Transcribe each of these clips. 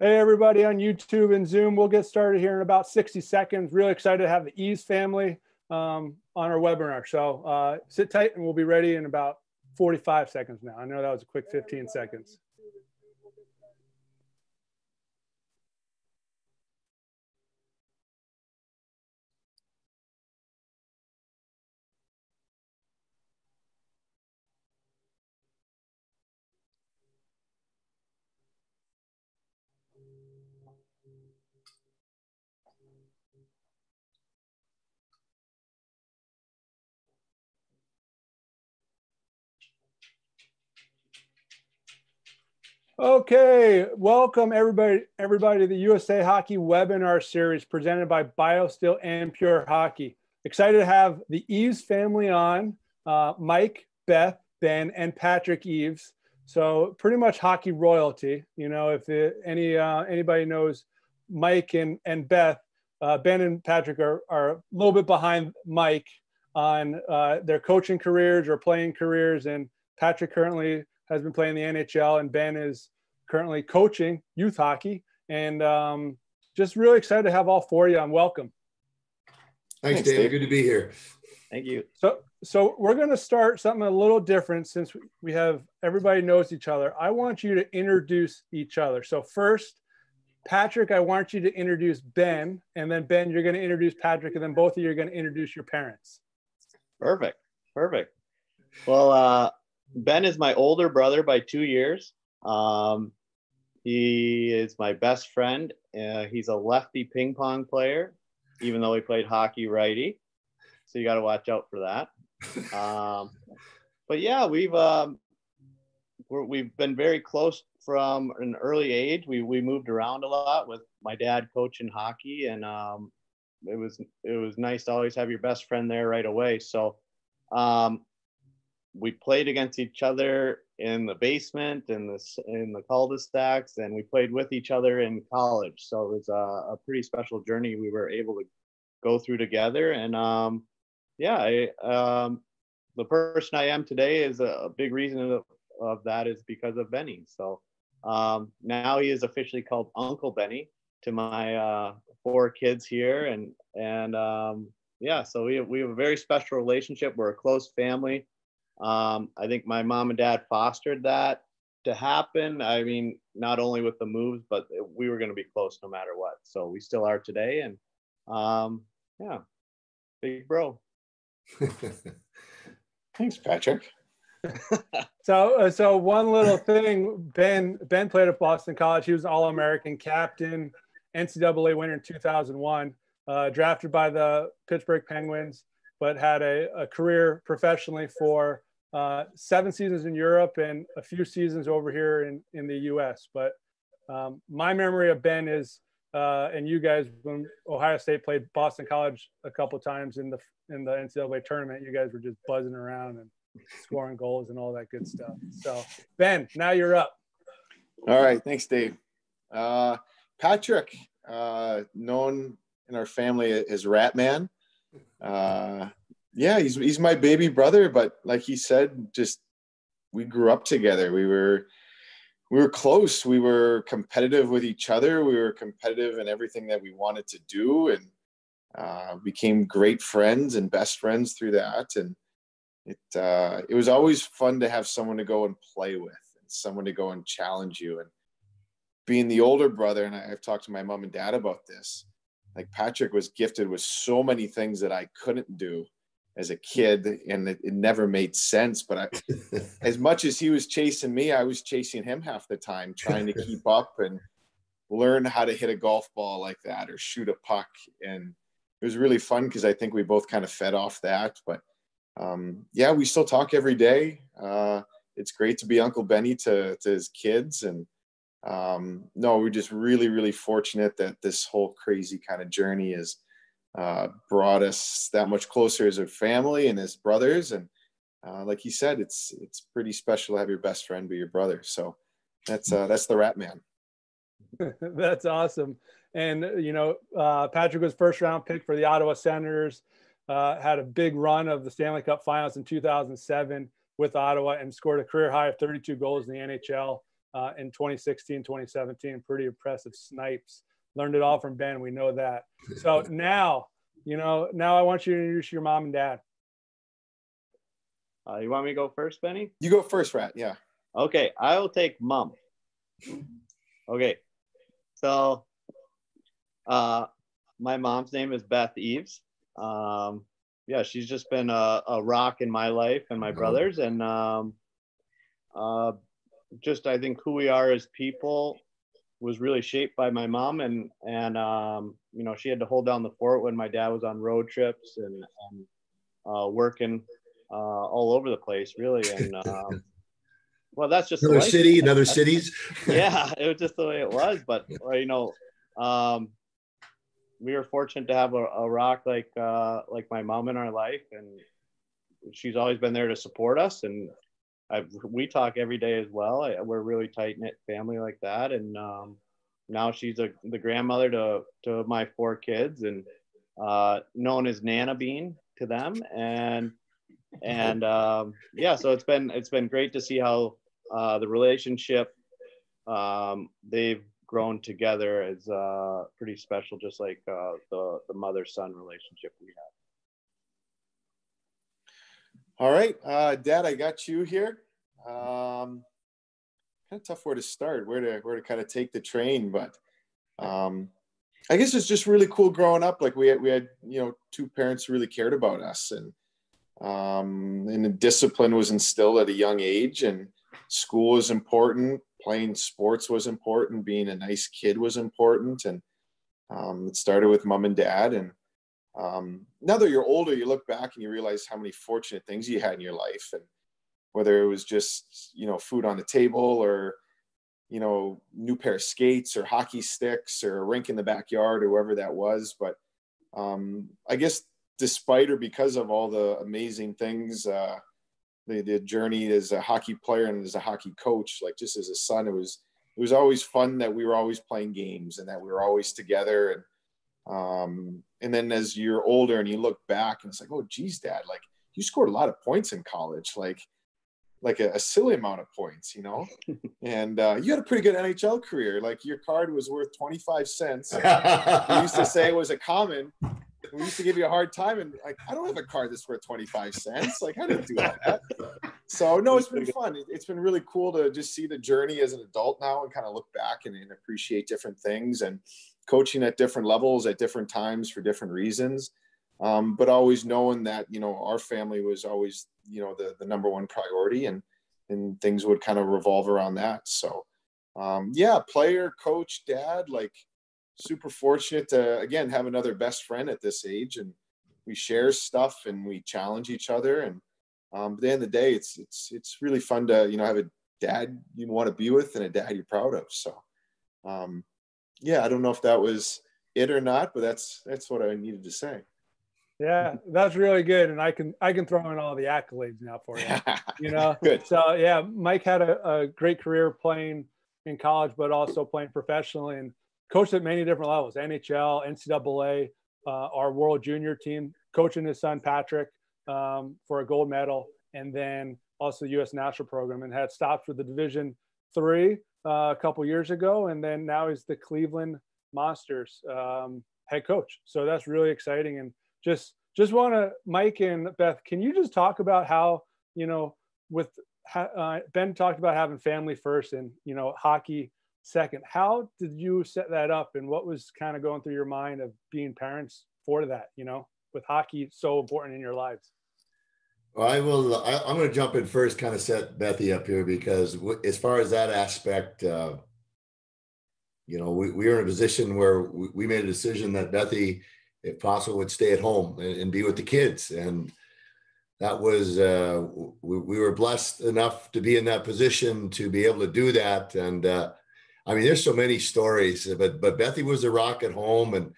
Hey, everybody on YouTube and Zoom. We'll get started here in about 60 seconds. Really excited to have the Eaves family um, on our webinar. So uh, sit tight and we'll be ready in about 45 seconds now. I know that was a quick 15 seconds. Okay, welcome everybody, everybody to the USA Hockey webinar series presented by BioSteel and Pure Hockey. Excited to have the Eaves family on, uh, Mike, Beth, Ben, and Patrick Eaves. So pretty much hockey royalty. You know, if any uh, anybody knows Mike and and Beth, uh, Ben and Patrick are are a little bit behind Mike on uh, their coaching careers or playing careers, and Patrick currently has been playing the NHL, and Ben is currently coaching youth hockey. And um, just really excited to have all four of you on. Welcome. Thanks, Thanks Dave. Dave. Good to be here. Thank you. So, so we're going to start something a little different since we have everybody knows each other. I want you to introduce each other. So first, Patrick, I want you to introduce Ben, and then Ben, you're going to introduce Patrick, and then both of you are going to introduce your parents. Perfect. Perfect. Well, uh, Ben is my older brother by two years. Um, he is my best friend. Uh, he's a lefty ping pong player, even though he played hockey righty. So you got to watch out for that. Um, but yeah, we've um, we have been very close from an early age. We we moved around a lot with my dad coaching hockey, and um, it was it was nice to always have your best friend there right away. So um, we played against each other in the basement and the in the cul-de-sacs, and we played with each other in college. So it was a, a pretty special journey we were able to go through together. And um, yeah, I, um, the person I am today is a, a big reason of, of, that is because of Benny. So um, now he is officially called Uncle Benny to my uh, four kids here, and and um, yeah, so we we have a very special relationship. We're a close family. Um, I think my mom and dad fostered that to happen. I mean, not only with the moves, but we were going to be close no matter what. So we still are today. And um, yeah, big bro. Thanks, Patrick. so, uh, so one little thing, Ben Ben played at Boston College. He was All American captain, NCAA winner in 2001. Uh, drafted by the Pittsburgh Penguins, but had a, a career professionally for uh, seven seasons in Europe and a few seasons over here in, in the US. But um, my memory of Ben is, uh, and you guys, when Ohio State played Boston College a couple times in the in the NCAA tournament, you guys were just buzzing around and scoring goals and all that good stuff. So Ben, now you're up. All right, thanks, Dave. Uh, Patrick, uh, known in our family as Rat Man. Uh, yeah, he's he's my baby brother, but like he said, just we grew up together. We were we were close. We were competitive with each other. We were competitive in everything that we wanted to do, and uh, became great friends and best friends through that. And it uh, it was always fun to have someone to go and play with, and someone to go and challenge you. And being the older brother, and I've talked to my mom and dad about this. Like Patrick was gifted with so many things that I couldn't do as a kid and it, it never made sense but I, as much as he was chasing me i was chasing him half the time trying to keep up and learn how to hit a golf ball like that or shoot a puck. And it was really fun because i think we both kind of fed off that but um, yeah we still talk every day. Uh, it's great to be uncle benny to, to his kids and um, no we're just really really fortunate that this whole crazy kind of journey is uh, brought us that much closer as a family and as brothers. And uh, like he said, it's it's pretty special to have your best friend be your brother. So that's uh, that's the Rat Man. that's awesome. And you know, uh, Patrick was first round pick for the Ottawa Senators. Uh, had a big run of the Stanley Cup Finals in 2007 with Ottawa and scored a career high of 32 goals in the NHL. uh, in 2016, 2017. Pretty impressive snipes. Learned it all from Ben. We know that. So now, you know, now I want you to introduce your mom and dad. Uh, you want me to go first, Benny? You go first, Rat. Yeah. Okay, I will take mom. Okay, so uh, my mom's name is Beth Eaves. Um, yeah, she's just been a, a, rock in my life and my brother's, and um, uh, just I think who we are as people was really shaped by my mom, and and um, you know she had to hold down the fort when my dad was on road trips and, and uh, working uh, all over the place, really, and. Um, well, that's just another city, another cities. yeah, it was just the way it was. But you know, um, we were fortunate to have a, a rock like uh, like my mom in our life, and she's always been there to support us. And I, we talk every day as well. I, we're really tight knit family like that. And um, now she's a, the grandmother to to my four kids, and uh, known as Nana Bean to them. And and um, yeah, so it's been it's been great to see how uh, the relationship um, they've grown together is uh, pretty special, just like uh, the the mother son relationship we have. All right, uh, Dad, I got you here. Um, kind of tough where to start, where to where to kind of take the train, but um, I guess it's just really cool growing up. Like we had, we had you know two parents who really cared about us, and um, and the discipline was instilled at a young age, and school was important playing sports was important being a nice kid was important and um, it started with mom and dad and um, now that you're older you look back and you realize how many fortunate things you had in your life and whether it was just you know food on the table or you know new pair of skates or hockey sticks or a rink in the backyard or wherever that was but um, i guess despite or because of all the amazing things uh, the, the journey as a hockey player and as a hockey coach, like just as a son, it was it was always fun that we were always playing games and that we were always together. And um, and then as you're older and you look back and it's like, oh, geez, dad, like you scored a lot of points in college, like like a, a silly amount of points, you know. and uh, you had a pretty good NHL career. Like your card was worth 25 cents. we used to say it was a common we used to give you a hard time and like i don't have a card that's worth 25 cents. Like i didn't do that. So no it's been fun. It's been really cool to just see the journey as an adult now and kind of look back and, and appreciate different things and coaching at different levels at different times for different reasons. Um, but always knowing that you know our family was always you know the, the number one priority and and things would kind of revolve around that. So um, yeah player coach dad like super fortunate to again have another best friend at this age and we share stuff and we challenge each other and um, at the end of the day it's it's it's really fun to you know have a dad you want to be with and a dad you're proud of so um, yeah i don't know if that was it or not but that's that's what i needed to say. Yeah that's really good and i can i can throw in all the accolades now for you you know? Good. So yeah mike had a, a great career playing in college but also playing professionally and coached at many different levels NHL, NCAA, uh, our World Junior team, coaching his son Patrick um, for a gold medal, and then also the U.S. national program, and had stopped for the Division Three uh, a couple years ago, and then now he's the Cleveland Monsters um, head coach. So that's really exciting, and just just want to Mike and Beth, can you just talk about how you know with uh, Ben talked about having family first, and you know hockey second. How did you set that up, and what was kind of going through your mind of being parents for that? You know, with hockey so important in your lives. I will. I, am going to jump in first, kind of set Bethy up here because w- as far as that aspect, uh, you know, we, we were in a position where we, we, made a decision that Bethy, if possible, would stay at home and, and be with the kids, and that was uh, we, we, were blessed enough to be in that position to be able to do that, and uh, I mean, there's so many stories, but but Bethy was a rock at home, and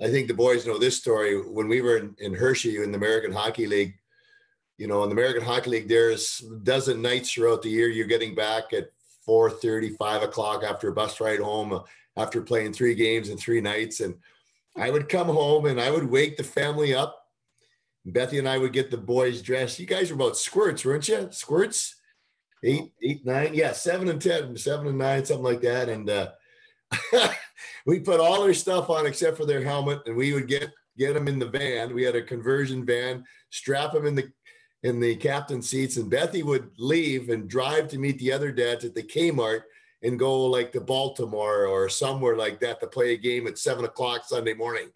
I think the boys know this story. When we were in, in Hershey in the American Hockey League, you know, in the American Hockey League, there's a dozen nights throughout the year you're getting back at 4:30, 5 o'clock after a bus ride home, uh, after playing three games and three nights, and I would come home and I would wake the family up. Bethy and I would get the boys dressed. You guys were about squirts, weren't you? Squirts eight, eight, nine, yeah, seven and ten, seven and nine, something like that. And uh, we put all their stuff on except for their helmet, and we would get get them in the van. We had a conversion van, strap them in the in the captain seats, and Bethy would leave and drive to meet the other dads at the Kmart and go like to Baltimore or somewhere like that to play a game at seven o'clock Sunday morning.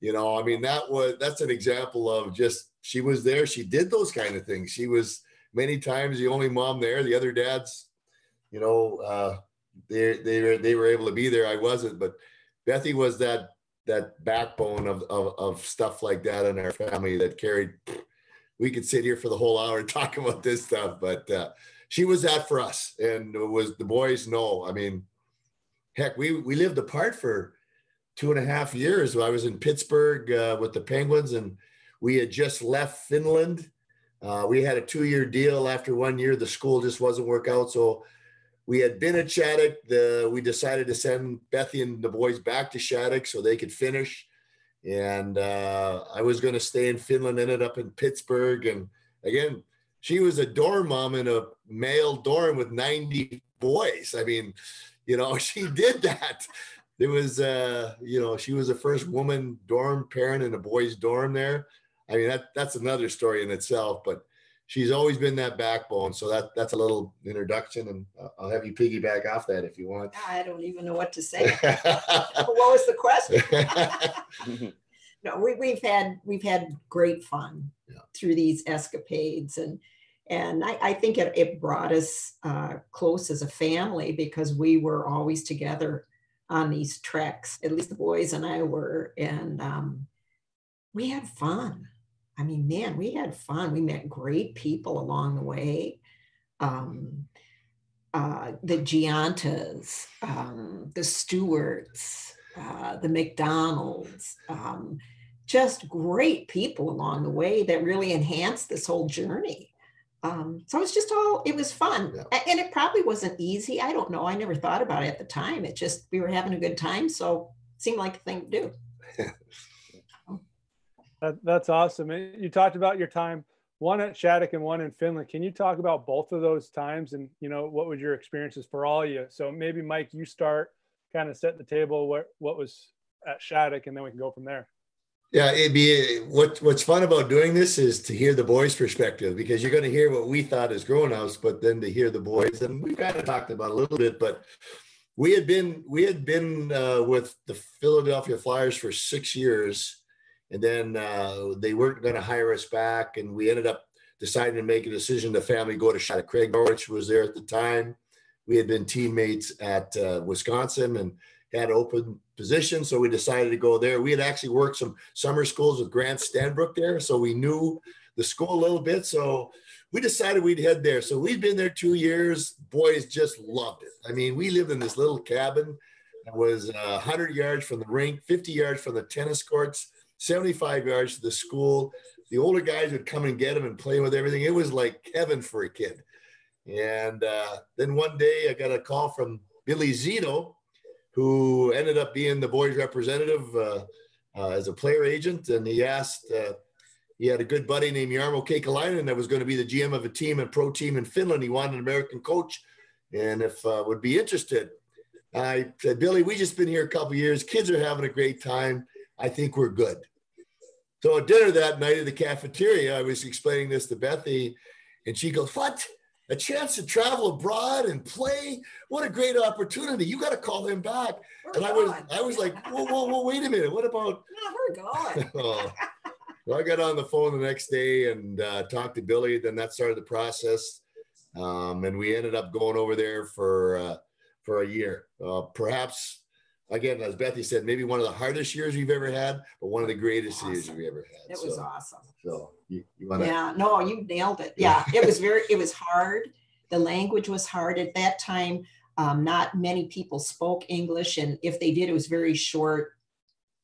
You know, I mean, that was that's an example of just she was there. She did those kind of things. She was many times the only mom there. The other dads, you know, uh, they they were they were able to be there. I wasn't, but Bethy was that that backbone of, of, of stuff like that in our family that carried we could sit here for the whole hour and talk about this stuff, but uh, she was that for us. And it was the boys know. I mean, heck, we we lived apart for two and a half years. I was in Pittsburgh uh, with the Penguins, and we had just left Finland. Uh, we had a two-year deal. After one year, the school just wasn't work out. So we had been at Shattuck. The, we decided to send Bethy and the boys back to Shattuck so they could finish and uh, I was going to stay in Finland. Ended up in Pittsburgh, and again, she was a dorm mom in a male dorm with 90 boys. I mean, you know, she did that. There was, uh, you know, she was the first woman dorm parent in a boys' dorm there. I mean, that that's another story in itself, but she's always been that backbone. So that that's a little introduction, and I'll have you piggyback off that if you want. I don't even know what to say. what was the question? no, we, we've had we've had great fun yeah. through these escapades, and and I, I think it, it brought us uh, close as a family because we were always together on these treks. At least the boys and I were, and um, we had fun. I mean, man, we had fun. We met great people along the way. Um, uh, the Giantas, um, the Stewarts, uh, the McDonald's, um, just great people along the way that really enhanced this whole journey. Um, so it's just all, it was fun. Yeah. And it probably wasn't easy. I don't know. I never thought about it at the time. It just, we were having a good time. So it seemed like a thing to do. That, that's awesome. You talked about your time, one at Shattuck and one in Finland. Can you talk about both of those times and, you know, what was your experiences for all of you? So maybe Mike, you start kind of set the table what, what was at Shattuck and then we can go from there. Yeah, it'd be what what's fun about doing this is to hear the boys' perspective because you're going to hear what we thought as grown-ups, but then to hear the boys, and we kind of talked about a little bit, but we had been we had been uh, with the Philadelphia Flyers for six years and then uh, they weren't going to hire us back, and we ended up deciding to make a decision. The family go to Shattuck. Craig Norwich was there at the time. We had been teammates at uh, Wisconsin and had open positions, so we decided to go there. We had actually worked some summer schools with Grant Standbrook there, so we knew the school a little bit. So we decided we'd head there. So we'd been there two years. Boys just loved it. I mean, we lived in this little cabin that was uh, 100 yards from the rink, 50 yards from the tennis courts 75 yards to the school. The older guys would come and get him and play with everything. It was like heaven for a kid. And uh, then one day I got a call from Billy Zito, who ended up being the boys' representative uh, uh, as a player agent. And he asked, uh, he had a good buddy named Jarmo Kekalainen that was going to be the GM of a team and pro team in Finland. He wanted an American coach and if uh, would be interested. I said, Billy, we just been here a couple years. Kids are having a great time. I think we're good. So at dinner that night at the cafeteria, I was explaining this to Bethy, and she goes, What? A chance to travel abroad and play? What a great opportunity. You got to call them back. We're and I was I was like, whoa, whoa, whoa, wait a minute. What about no, we're gone. oh. I got on the phone the next day and uh, talked to Billy. Then that started the process. Um, and we ended up going over there for uh, for a year. Uh, perhaps again, as Bethy said, maybe one of the hardest years we've ever had, but one of the greatest awesome. years we ever had. It was awesome. So you, you want to? Yeah, no, you nailed it. Yeah, it was very, it was hard. The language was hard at that time. Um, not many people spoke English, and if they did, it was very short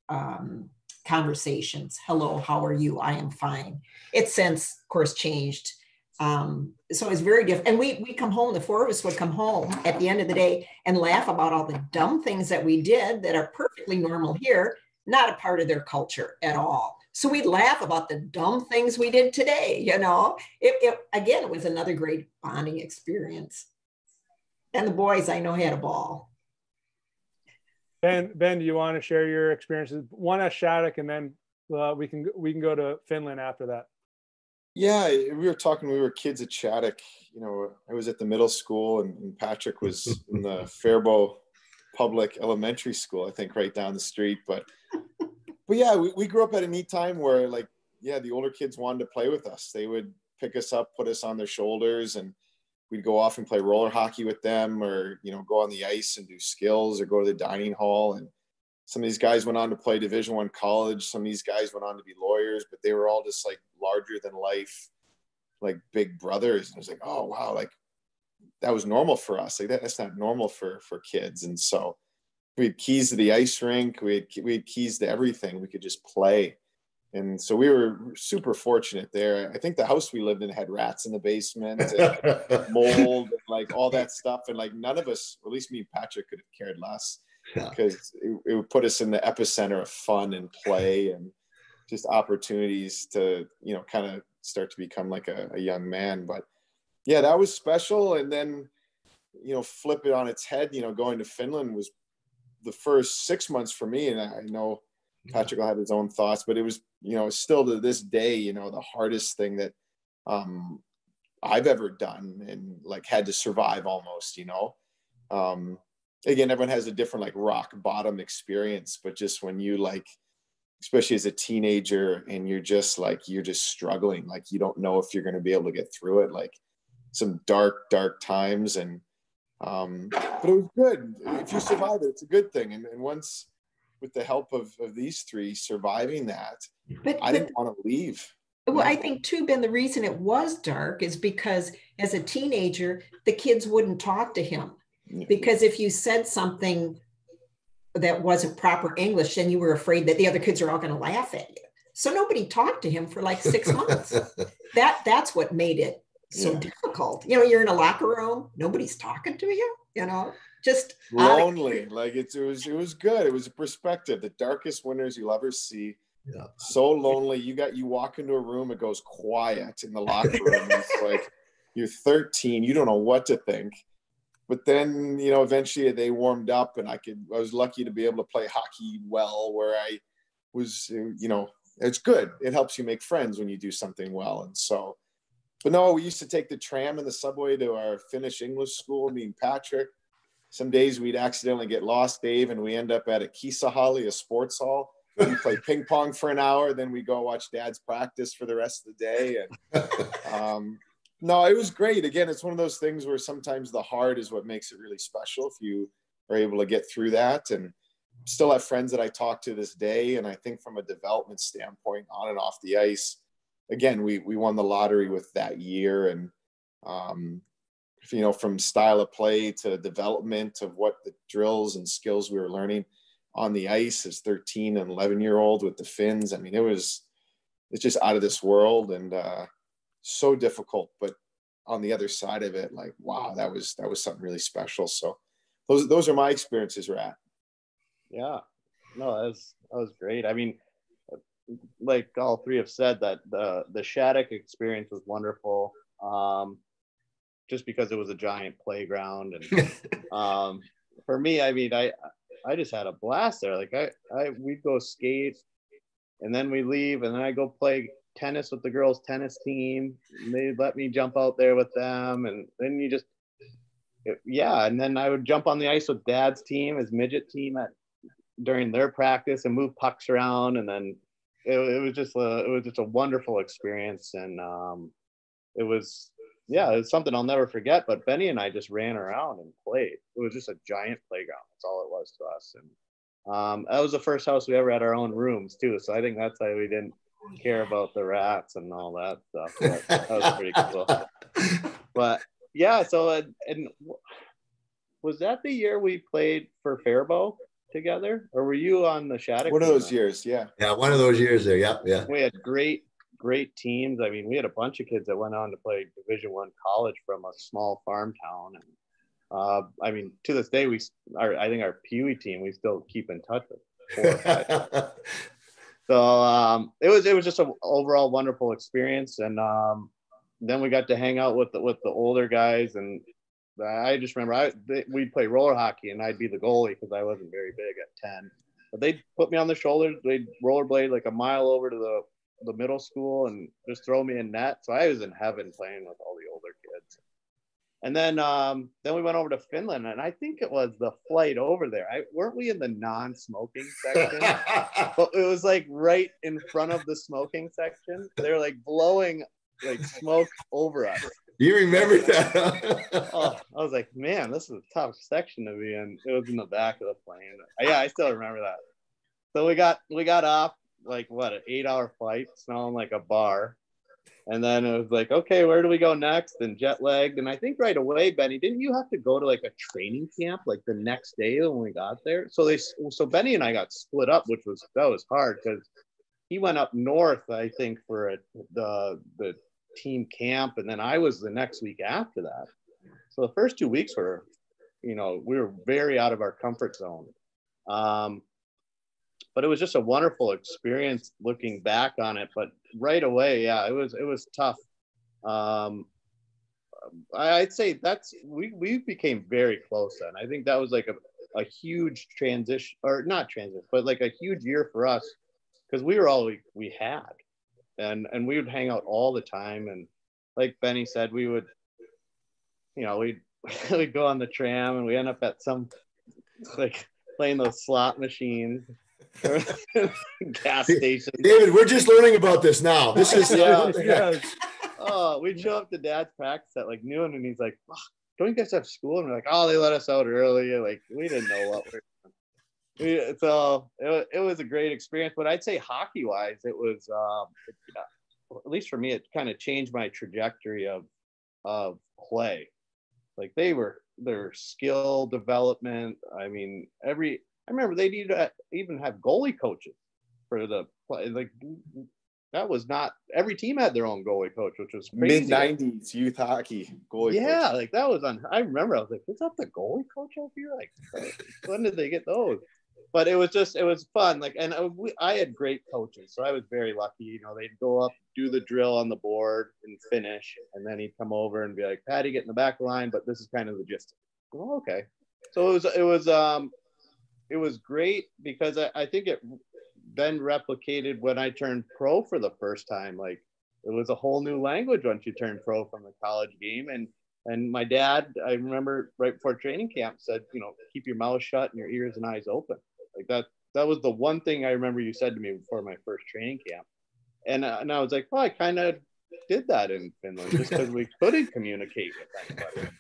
um, conversations. Hello, how are you? I am fine. It's since, of course, changed um, so it's very different. And we we come home, the four of us would come home at the end of the day and laugh about all the dumb things that we did that are perfectly normal here, not a part of their culture at all. So we'd laugh about the dumb things we did today, you know. It, it again, it was another great bonding experience. And the boys I know had a ball. Ben, Ben, do you want to share your experiences? One at Shattuck, and then uh, we can we can go to Finland after that. Yeah, we were talking. We were kids at Shattuck. You know, I was at the middle school, and, and Patrick was in the Faribault Public Elementary School. I think right down the street. But but yeah, we, we grew up at a neat time where like yeah, the older kids wanted to play with us. They would pick us up, put us on their shoulders, and we'd go off and play roller hockey with them or you know go on the ice and do skills or go to the dining hall and some of these guys went on to play division one college some of these guys went on to be lawyers but they were all just like larger than life like big brothers. And it was like oh wow like that was normal for us. Like that, that's not normal for for kids. And so we had keys to the ice rink. We had we had keys to everything. We could just play. And so we were super fortunate there. I think the house we lived in had rats in the basement, and mold, and like all that stuff. And like none of us, at least me and Patrick, could have cared less because it, it would put us in the epicenter of fun and play and just opportunities to, you know, kind of start to become like a, a young man. But yeah, that was special. And then, you know, flip it on its head, you know, going to Finland was the first six months for me. And I know Patrick will have his own thoughts, but it was, you know, still to this day, you know, the hardest thing that um, I've ever done and like had to survive almost, you know. Um, again, everyone has a different like rock bottom experience, but just when you like, especially as a teenager and you're just like, you're just struggling, like you don't know if you're going to be able to get through it, like some dark, dark times. And, um, but it was good. If you survive it, it's a good thing. And, and once, with the help of, of these three surviving that, but, I didn't want to leave. Well, I think too, Ben, the reason it was dark is because as a teenager, the kids wouldn't talk to him. Because if you said something that wasn't proper English, then you were afraid that the other kids are all going to laugh at you. So nobody talked to him for like six months. that that's what made it so yeah. difficult. You know, you're in a locker room, nobody's talking to you, you know just lonely. Like it, it was, it was good. It was a perspective. The darkest winters you'll ever see. Yeah. So lonely. You got you walk into a room, it goes quiet in the locker room. it's like you're 13, you don't know what to think. But then, you know, eventually they warmed up and I could I was lucky to be able to play hockey well where I was, you know, it's good. It helps you make friends when you do something well. And so, but no, we used to take the tram and the subway to our Finnish English school, me and Patrick some days we'd accidentally get lost, Dave, and we end up at a Kisahalli, a sports hall. We play ping pong for an hour, then we go watch Dad's practice for the rest of the day. And um, no, it was great. Again, it's one of those things where sometimes the hard is what makes it really special. If you are able to get through that, and still have friends that I talk to this day. And I think from a development standpoint, on and off the ice, again, we we won the lottery with that year, and um, you know, from style of play to development of what the drills and skills we were learning on the ice as 13 and 11 year old with the Finns. I mean, it was, it's just out of this world and uh, so difficult. But on the other side of it, like, wow, that was, that was something really special. So those, those are my experiences, Rat. Yeah, no, that was, that was great. I mean, like all three have said that the, the Shattuck experience was wonderful. Um, just because it was a giant playground and um, for me i mean i i just had a blast there like i i we'd go skate and then we leave and then i go play tennis with the girls tennis team they'd let me jump out there with them and then you just yeah and then i would jump on the ice with dad's team his midget team at during their practice and move pucks around and then it, it was just a it was just a wonderful experience and um, it was yeah, it's something I'll never forget. But Benny and I just ran around and played. It was just a giant playground. That's all it was to us. And um, that was the first house we ever had our own rooms too. So I think that's why we didn't care about the rats and all that stuff. But that was pretty cool. But yeah, so uh, and was that the year we played for Faribault together, or were you on the Shattuck? One of those years, yeah. Yeah, one of those years there. Yeah, yeah. We had great great teams. I mean, we had a bunch of kids that went on to play Division One college from a small farm town, and uh, I mean, to this day, we our, I think our Peewee team we still keep in touch with. so um, it was it was just an overall wonderful experience, and um, then we got to hang out with the, with the older guys, and I just remember I they, we'd play roller hockey, and I'd be the goalie because I wasn't very big at ten. But they'd put me on the shoulders, they'd rollerblade like a mile over to the the middle school and just throw me in net. So I was in heaven playing with all the. And then um, then we went over to Finland, and I think it was the flight over there. I, weren't we in the non-smoking section? but it was like right in front of the smoking section. They're like blowing like smoke over us. You remember that? oh, I was like, man, this is a tough section to be in. It was in the back of the plane. Yeah, I still remember that. So we got we got off like what an eight hour flight, smelling like a bar. And then it was like, okay, where do we go next? And jet lagged. And I think right away, Benny, didn't you have to go to like a training camp like the next day when we got there? So they, so Benny and I got split up, which was that was hard because he went up north, I think, for a, the the team camp, and then I was the next week after that. So the first two weeks were, you know, we were very out of our comfort zone. Um, but it was just a wonderful experience looking back on it. But right away, yeah, it was it was tough. Um, I'd say that's we we became very close then. I think that was like a, a huge transition, or not transition, but like a huge year for us because we were all we, we had, and and we would hang out all the time. And like Benny said, we would, you know, we'd we'd go on the tram and we end up at some like playing those slot machines gas station. David, we're just learning about this now. This is yeah. yeah. Oh, we'd show up to dad's practice at like noon and he's like, oh, don't you guys have school? And we're like, oh, they let us out early. Like we didn't know what we're we, so it, it was a great experience, but I'd say hockey wise, it was, um, it, at least for me, it kind of changed my trajectory of, of play. Like they were, their skill development. I mean, every, I remember they needed to even have goalie coaches for the play. Like that was not every team had their own goalie coach, which was mid '90s youth hockey goalie. Yeah, coach. like that was on. I remember I was like, "Is that the goalie coach up here?" Like, when did they get those? But it was just it was fun. Like, and I, we, I had great coaches, so I was very lucky. You know, they'd go up, do the drill on the board, and finish, and then he'd come over and be like, "Patty, get in the back line," but this is kind of the gist. Oh, okay. So it was it was um it was great because I, I think it then replicated when I turned pro for the first time. Like it was a whole new language once you turn pro from the college game. And and my dad, I remember right before training camp said, you know, keep your mouth shut and your ears and eyes open. Like that that was the one thing I remember you said to me before my first training camp. And, uh, and I was like, well, I kind of did that in Finland just because we couldn't communicate with anybody.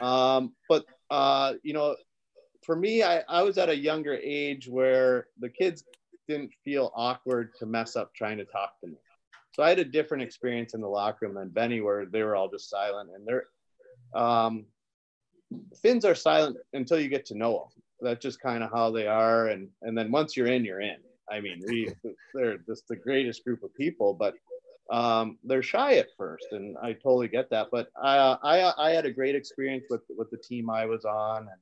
Um, but uh, you know, for me, I, I was at a younger age where the kids didn't feel awkward to mess up trying to talk to me. So I had a different experience in the locker room than Benny, where they were all just silent. And they're um, Finns are silent until you get to know them. That's just kind of how they are. And and then once you're in, you're in. I mean, we they're just the greatest group of people, but um, they're shy at first, and I totally get that. But I, I I had a great experience with with the team I was on, and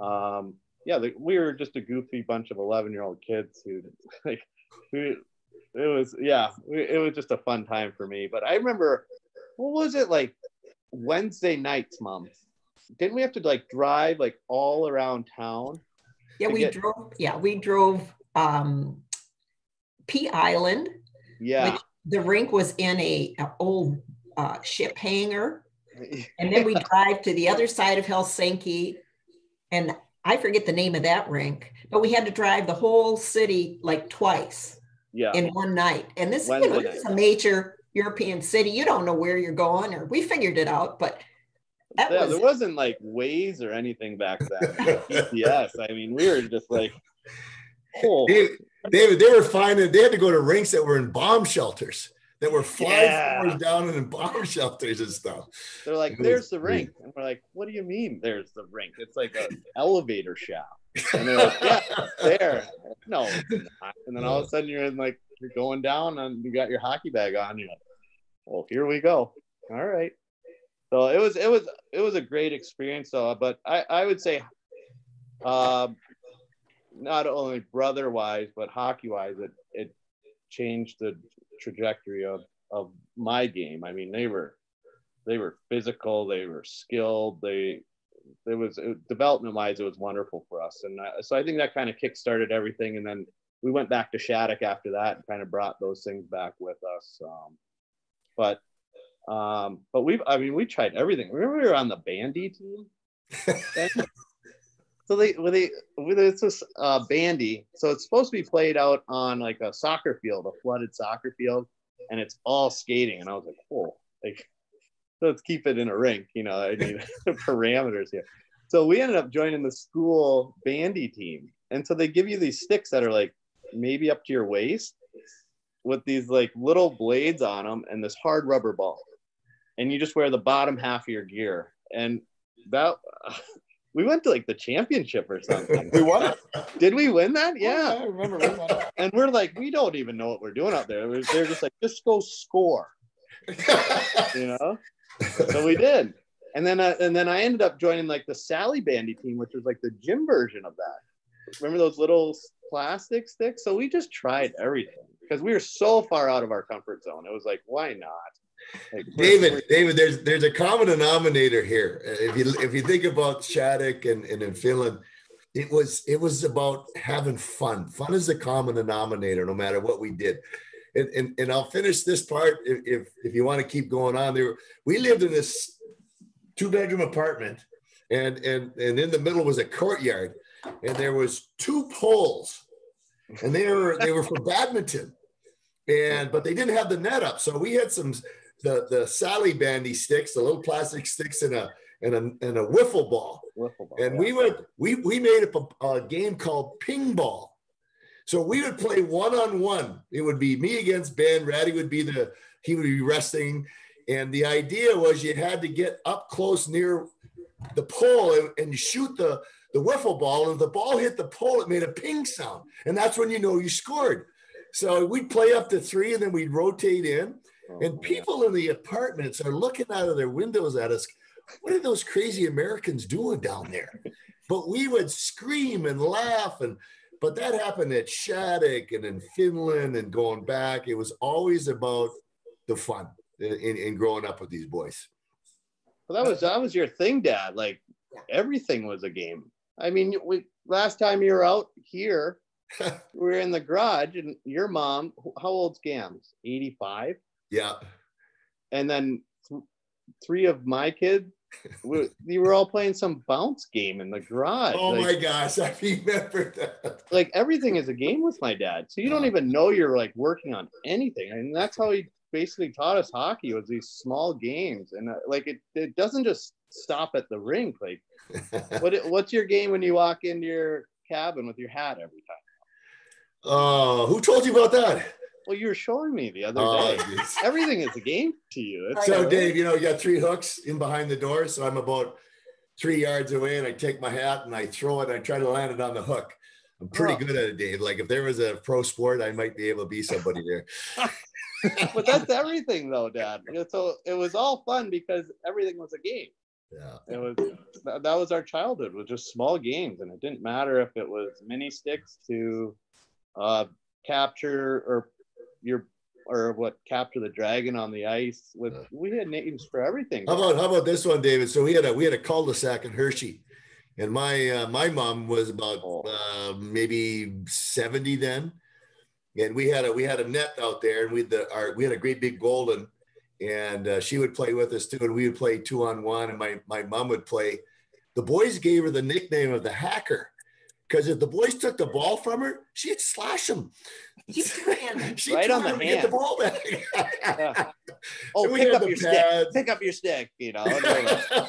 um, yeah, the, we were just a goofy bunch of 11 year old kids who like, we, it was, yeah, we, it was just a fun time for me. But I remember, what was it like Wednesday nights, mom? Didn't we have to like drive like all around town? Yeah, we get... drove. Yeah, we drove um, P Island. Yeah. the rink was in a, a old uh, ship hangar. and then we drive to the other side of Helsinki and I forget the name of that rink, but we had to drive the whole city like twice yeah. in one night. And this, you know, it's a major European city. You don't know where you're going, or we figured it out, but yeah, was, there wasn't like Waze or anything back then. Yes, I mean, we were just like, oh. David, David, they were finding they had to go to rinks that were in bomb shelters that were five yeah. floors down in bomb shelters and stuff. They're like, "There's the rink," and we're like, "What do you mean? There's the rink? It's like an elevator shaft." And they're like, "Yeah, there." No, and then all of a sudden you're in like you're going down and you got your hockey bag on. You're like, "Well, here we go." All right. So it was it was it was a great experience though. But I I would say, uh, not only brother wise but hockey wise, it it changed the trajectory of of my game. I mean, they were they were physical, they were skilled, they it was development wise, it was wonderful for us, and I, so I think that kind of kick started everything, and then we went back to Shattuck after that and kind of brought those things back with us. Um, but um, but we've I mean we tried everything. Remember we were on the bandy team. so they well they it's this uh, bandy. So it's supposed to be played out on like a soccer field, a flooded soccer field, and it's all skating. And I was like, oh, like let's keep it in a rink. You know, I mean parameters here. So we ended up joining the school bandy team, and so they give you these sticks that are like maybe up to your waist with these like little blades on them and this hard rubber ball and you just wear the bottom half of your gear and that we went to like the championship or something. we won it. Did we win that? Oh, yeah. yeah I remember we won. And we're like, we don't even know what we're doing out there. They're just like, just go score. you know? So we did. And then, uh, and then I ended up joining like the Salibandy team, which was like the gym version of that. Remember those little plastic sticks? So we just tried everything because we were so far out of our comfort zone. It was like, why not? David, David, there's there's a common denominator here. If you if you think about Shattuck and, and in Finland, it was it was about having fun. Fun is the common denominator, no matter what we did. And and, and I'll finish this part if, if if you want to keep going on. There, we lived in this two bedroom apartment, and and and in the middle was a courtyard, and there was two poles, and they were they were for badminton and but they didn't have the net up so we had some the the Salibandy sticks, the little plastic sticks, and a and a and a wiffle ball. Wiffle ball and yeah. we would we we made up a, a, game called ping ball. So we would play one on one. It would be me against Ben. Ratty would be the he would be resting, and the idea was you had to get up close near the pole and, and shoot the the wiffle ball. And if the ball hit the pole, it made a ping sound, and that's when you know you scored. So we'd play up to three, and then we'd rotate in. Oh, and people in the apartments are looking out of their windows at us. What are those crazy Americans doing down there? But we would scream and laugh and but that happened at Shattuck and in Finland and going back. It was always about the fun in, in growing up with these boys. Well, that was that was your thing, Dad. Like everything was a game. I mean, we last time you were out here, we were in the garage, and your mom, how old's Gams? 85? Yeah. And then th- three of my kids, we, we were all playing some bounce game in the garage. Oh like, my gosh, I remember that. Like everything is a game with my dad. So you don't even know you're like working on anything. And that's how he basically taught us hockey was these small games. And uh, like it, it doesn't just stop at the rink. Like what, what's your game when you walk into your cabin with your hat every time? Oh, uh, who told you about that? Well, you were showing me the other oh, day. Everything is a game to you. It's so, Dave, you know, you got three hooks in behind the door. So I'm about three yards away and I take my hat and I throw it. And I try to land it on the hook. I'm pretty oh. good at it, Dave. Like if there was a pro sport, I might be able to be somebody there. but that's everything, though, Dad. So it was all fun because everything was a game. Yeah, it was that was our childhood. Was just small games, and it didn't matter if it was mini sticks to uh, capture or your or what capture the dragon on the ice with we had names for everything. How about how about this one david? So we had a we had a cul-de-sac in hershey. And my uh, my mom was about oh. uh, maybe 70 then. And we had a we had a net out there and we the our we had a great big golden. And uh, she would play with us too and we would play two on one and my my mom would play. The boys gave her the nickname of the hacker. Because if the boys took the ball from her, she'd slash them. She'd right on the hand. Get the ball back. yeah. Oh, pick up your pads. stick. Pick up your stick. You know,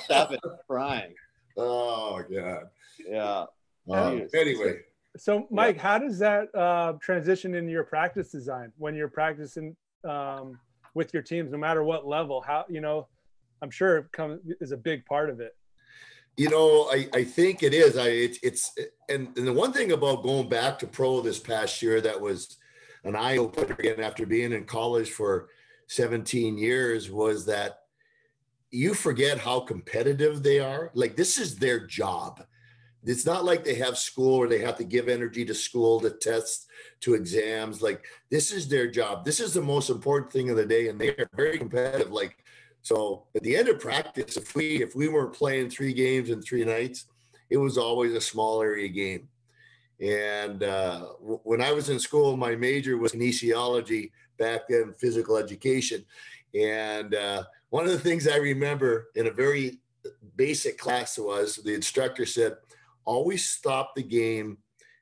stop it crying. Oh god. Yeah. Um, anyway. So, Mike, yeah. how does that uh, transition into your practice design when you're practicing um, with your teams, no matter what level? How you know? I'm sure it comes is a big part of it. You know, I, I think it is. I it's it's and, and the one thing about going back to pro this past year that was an eye opener again after being in college for 17 years was that you forget how competitive they are. Like this is their job. it's not like they have school or they have to give energy to school to tests to exams like this is their job this is the most important thing of the day and they are very competitive like so at the end of practice if we if we weren't playing three games in three nights it was always a small area game and uh, w- when i was in school my major was kinesiology back then physical education and uh, one of the things i remember in a very basic class was the instructor said always stop the game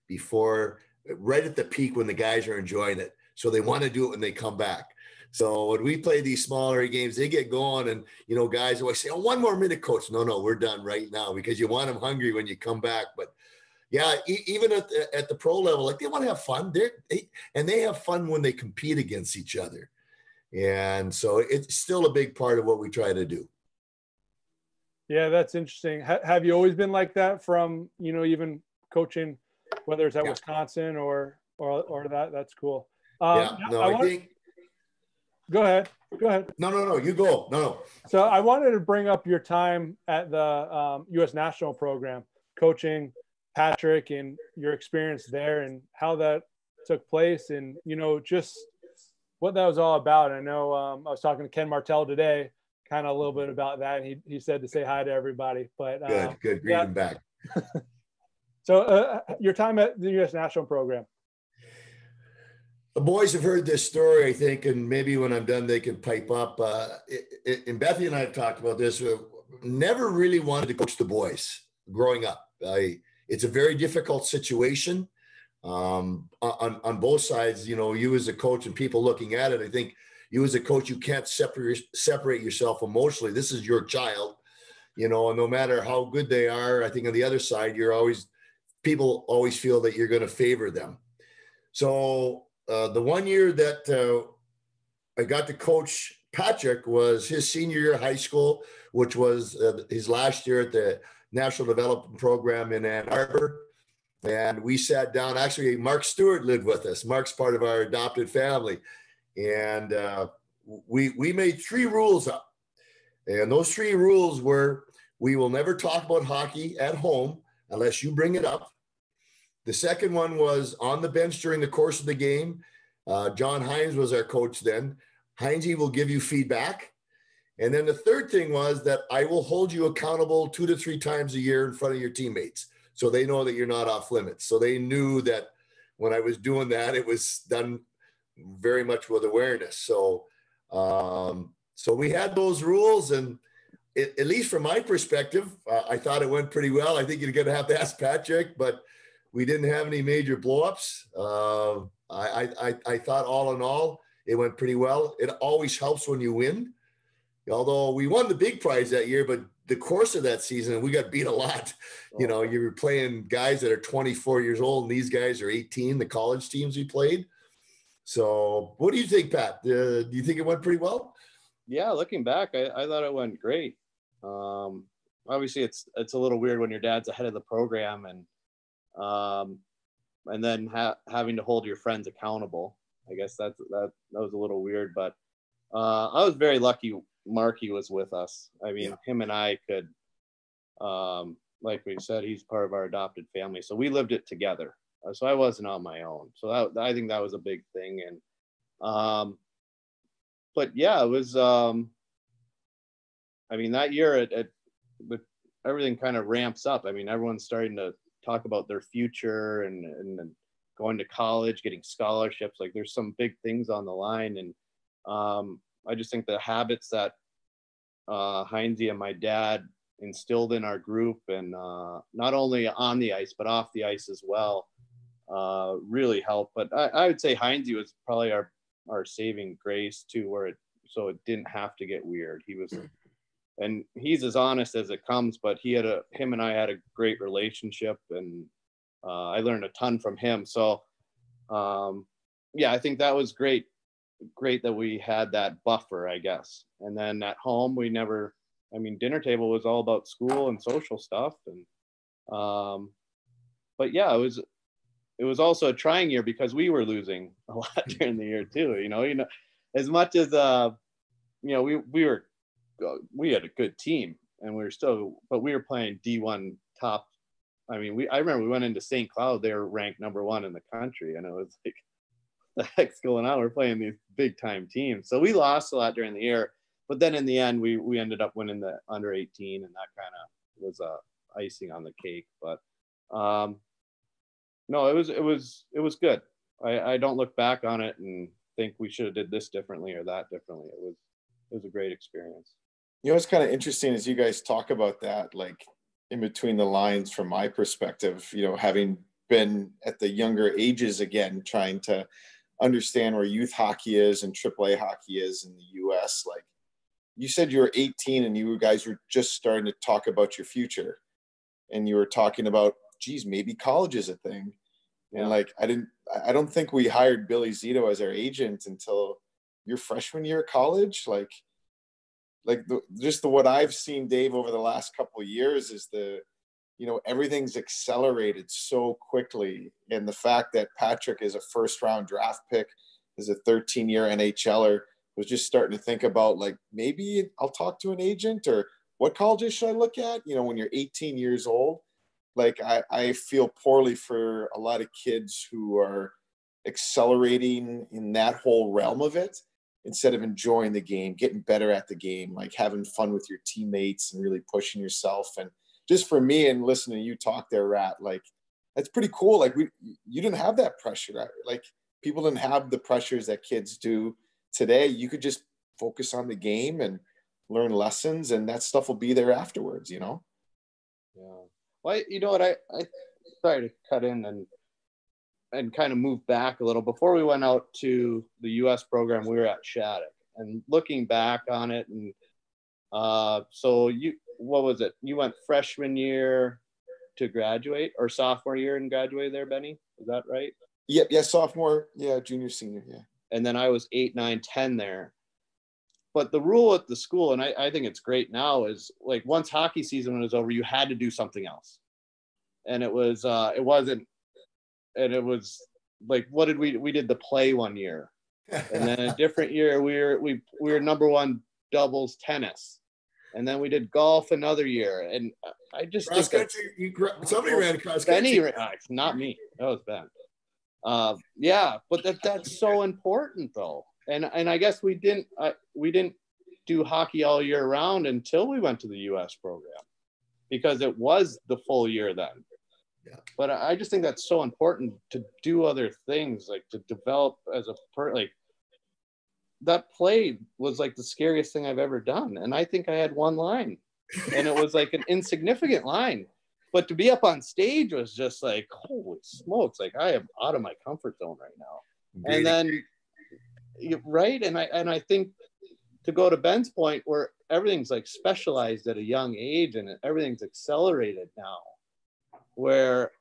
before right at the peak when the guys are enjoying it. So they want to do it when they come back. So when we play these smaller games, they get going, and you know, guys always say, "Oh, one more minute, coach." No, no, we're done right now because you want them hungry when you come back. But yeah, e- even at the, at the pro level, like they want to have fun. They're, they and they have fun when they compete against each other, and so it's still a big part of what we try to do. Yeah, that's interesting. Ha- have you always been like that from you know even coaching, whether it's at Yeah. Wisconsin or or or that? That's cool. Um, yeah, no, I I, think go ahead. Go ahead. no, no, no. You go. No, no. So I wanted to bring up your time at the um, U.S. national program, coaching Patrick, and your experience there, and how that took place, and you know just what that was all about. I know um, I was talking to Ken Martel today, kind of a little bit about that, and he he said to say hi to everybody. But Good, um, good. Greet yeah. him back. so uh, your time at the U.S. national program. The boys have heard this story, I think, and maybe when I'm done, they can pipe up. Uh, it, it, and Bethy and I have talked about this. Uh, never really wanted to coach the boys growing up. I, it's a very difficult situation um, on, on both sides. You know, you as a coach and people looking at it, I think you as a coach, you can't separate separate yourself emotionally. This is your child, you know, and no matter how good they are, I think on the other side, you're always people always feel that you're going to favor them. So uh, the one year that uh, I got to coach Patrick was his senior year of high school, which was uh, his last year at the National Development Program in Ann Arbor. And we sat down. Actually, Mark Stewart lived with us. Mark's part of our adopted family, and uh, we we made three rules up. And those three rules were: we will never talk about hockey at home unless you bring it up. The second one was on the bench during the course of the game. Uh, John Hynes was our coach then. Heinze will give you feedback. And then the third thing was that I will hold you accountable two to three times a year in front of your teammates. So they know that you're not off limits. So they knew that when I was doing that, it was done very much with awareness. So, um, so we had those rules and it, at least from my perspective, uh, I thought it went pretty well. I think you're going to have to ask Patrick, but we didn't have any major blowups. Uh, I, I, I thought all in all, it went pretty well. It always helps when you win. Although we won the big prize that year, but the course of that season, we got beat a lot. You know, you were playing guys that are 24 years old, and these guys are 18, the college teams we played. So, what do you think, Pat? Uh, do you think it went pretty well? Yeah, looking back, I, I thought it went great. Um, obviously, it's it's a little weird when your dad's ahead of the program and um, and then ha- having to hold your friends accountable. I guess that's that that was a little weird, but uh, I was very lucky. Marky was with us. I mean, him and I could, um, like we said, he's part of our adopted family, so we lived it together. Uh, So I wasn't on my own. So that, I think that was a big thing. And um, but yeah, it was. Um, I mean, that year it, it with everything kind of ramps up. I mean, everyone's starting to talk about their future and and, and going to college, getting scholarships. Like there's some big things on the line, and um, I just think the habits that uh, Heinze and my dad instilled in our group, and uh, not only on the ice but off the ice as well, uh, really helped. But I, I would say Heinze was probably our our saving grace too, where it so it didn't have to get weird. He was, and he's as honest as it comes. But he had a him and I had a great relationship, and uh, I learned a ton from him. So, um, yeah, I think that was great. Great that we had that buffer, I guess. And then at home, we never. I mean, dinner table was all about school and social stuff, and um, but yeah, it was it was also a trying year because we were losing a lot during the year too. You know, you know, as much as uh, you know, we we were we had a good team and we were still, but we were playing D1 top I mean, we I remember we went into St. Cloud. They were ranked number one in the country, and it was like, the heck's going on? We're playing these big time teams. So we lost a lot during the year, but then in the end, we we ended up winning the under 18, and that kind of was a uh, icing on the cake. But um, no, it was it was it was good. I, I don't look back on it and think we should have did this differently or that differently. It was it was a great experience. You know, it's kind of interesting as you guys talk about that, like in between the lines from my perspective, you know, having been at the younger ages again, trying to understand where youth hockey is and AAA hockey is in the US. Like you said, you were 18 and you guys were just starting to talk about your future. And you were talking about, geez, maybe college is a thing. Yeah. And like, I didn't, I don't think we hired Billy Zito as our agent until your freshman year of college. Like, like the, just the what I've seen Dave over the last couple of years is the you know everything's accelerated so quickly and the fact that Patrick is a first round draft pick is a 13 year NHLer was just starting to think about like maybe I'll talk to an agent or what colleges should I look at you know when you're 18 years old like I, I feel poorly for a lot of kids who are accelerating in that whole realm of it instead of enjoying the game, getting better at the game, like having fun with your teammates and really pushing yourself. And just for me and listening to you talk there, Rat, like that's pretty cool. Like we, you didn't have that pressure. Right? Like people didn't have the pressures that kids do today. You could just focus on the game and learn lessons, and that stuff will be there afterwards. You know. Yeah. Well, you know what? I I sorry to cut in and and kind of move back a little. Before we went out to the U.S. program, we were at Shattuck, and looking back on it, and uh, so you, what was it? You went freshman year to graduate, or sophomore year and graduate there, Benny? Is that right? Yep. Yeah, sophomore. Yeah, junior, senior. Yeah. And then I was eight, nine, ten there. But the rule at the school, and I, I think it's great now, is like once hockey season was over, you had to do something else and it was uh, it wasn't and it was like what did we we did the play one year and then a different year we were we we were number one doubles tennis and then we did golf another year. And i just cross country you, somebody ran cross country Benny, uh, not me. That was ben. Uh, yeah but that that's so important though. And and i guess we didn't uh, we didn't do hockey all year round until we went to the us program because it was the full year then. Yeah. But I just think that's so important to do other things, like to develop as a per like that play was like the scariest thing I've ever done. And I think I had one line and it was like an insignificant line. But to be up on stage was just like, holy smokes, like I am out of my comfort zone right now. And then right. And I and I think to go to Ben's point where everything's like specialized at a young age and everything's accelerated now where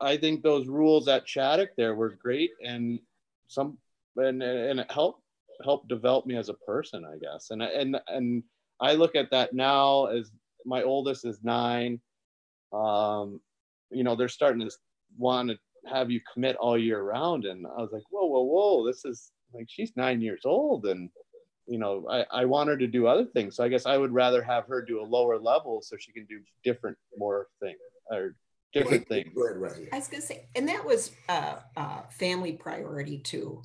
I think those rules at Shattuck there were great and some and and it helped helped develop me as a person, I guess. And and and I look at that now as my oldest is nine. Um, you know, they're starting to want to have you commit all year round. And I was like, whoa, whoa, whoa, this is like she's nine years old and you know, I, I want her to do other things. So I guess I would rather have her do a lower level so she can do different more things or different things. I was gonna say, and that was a, a family priority too.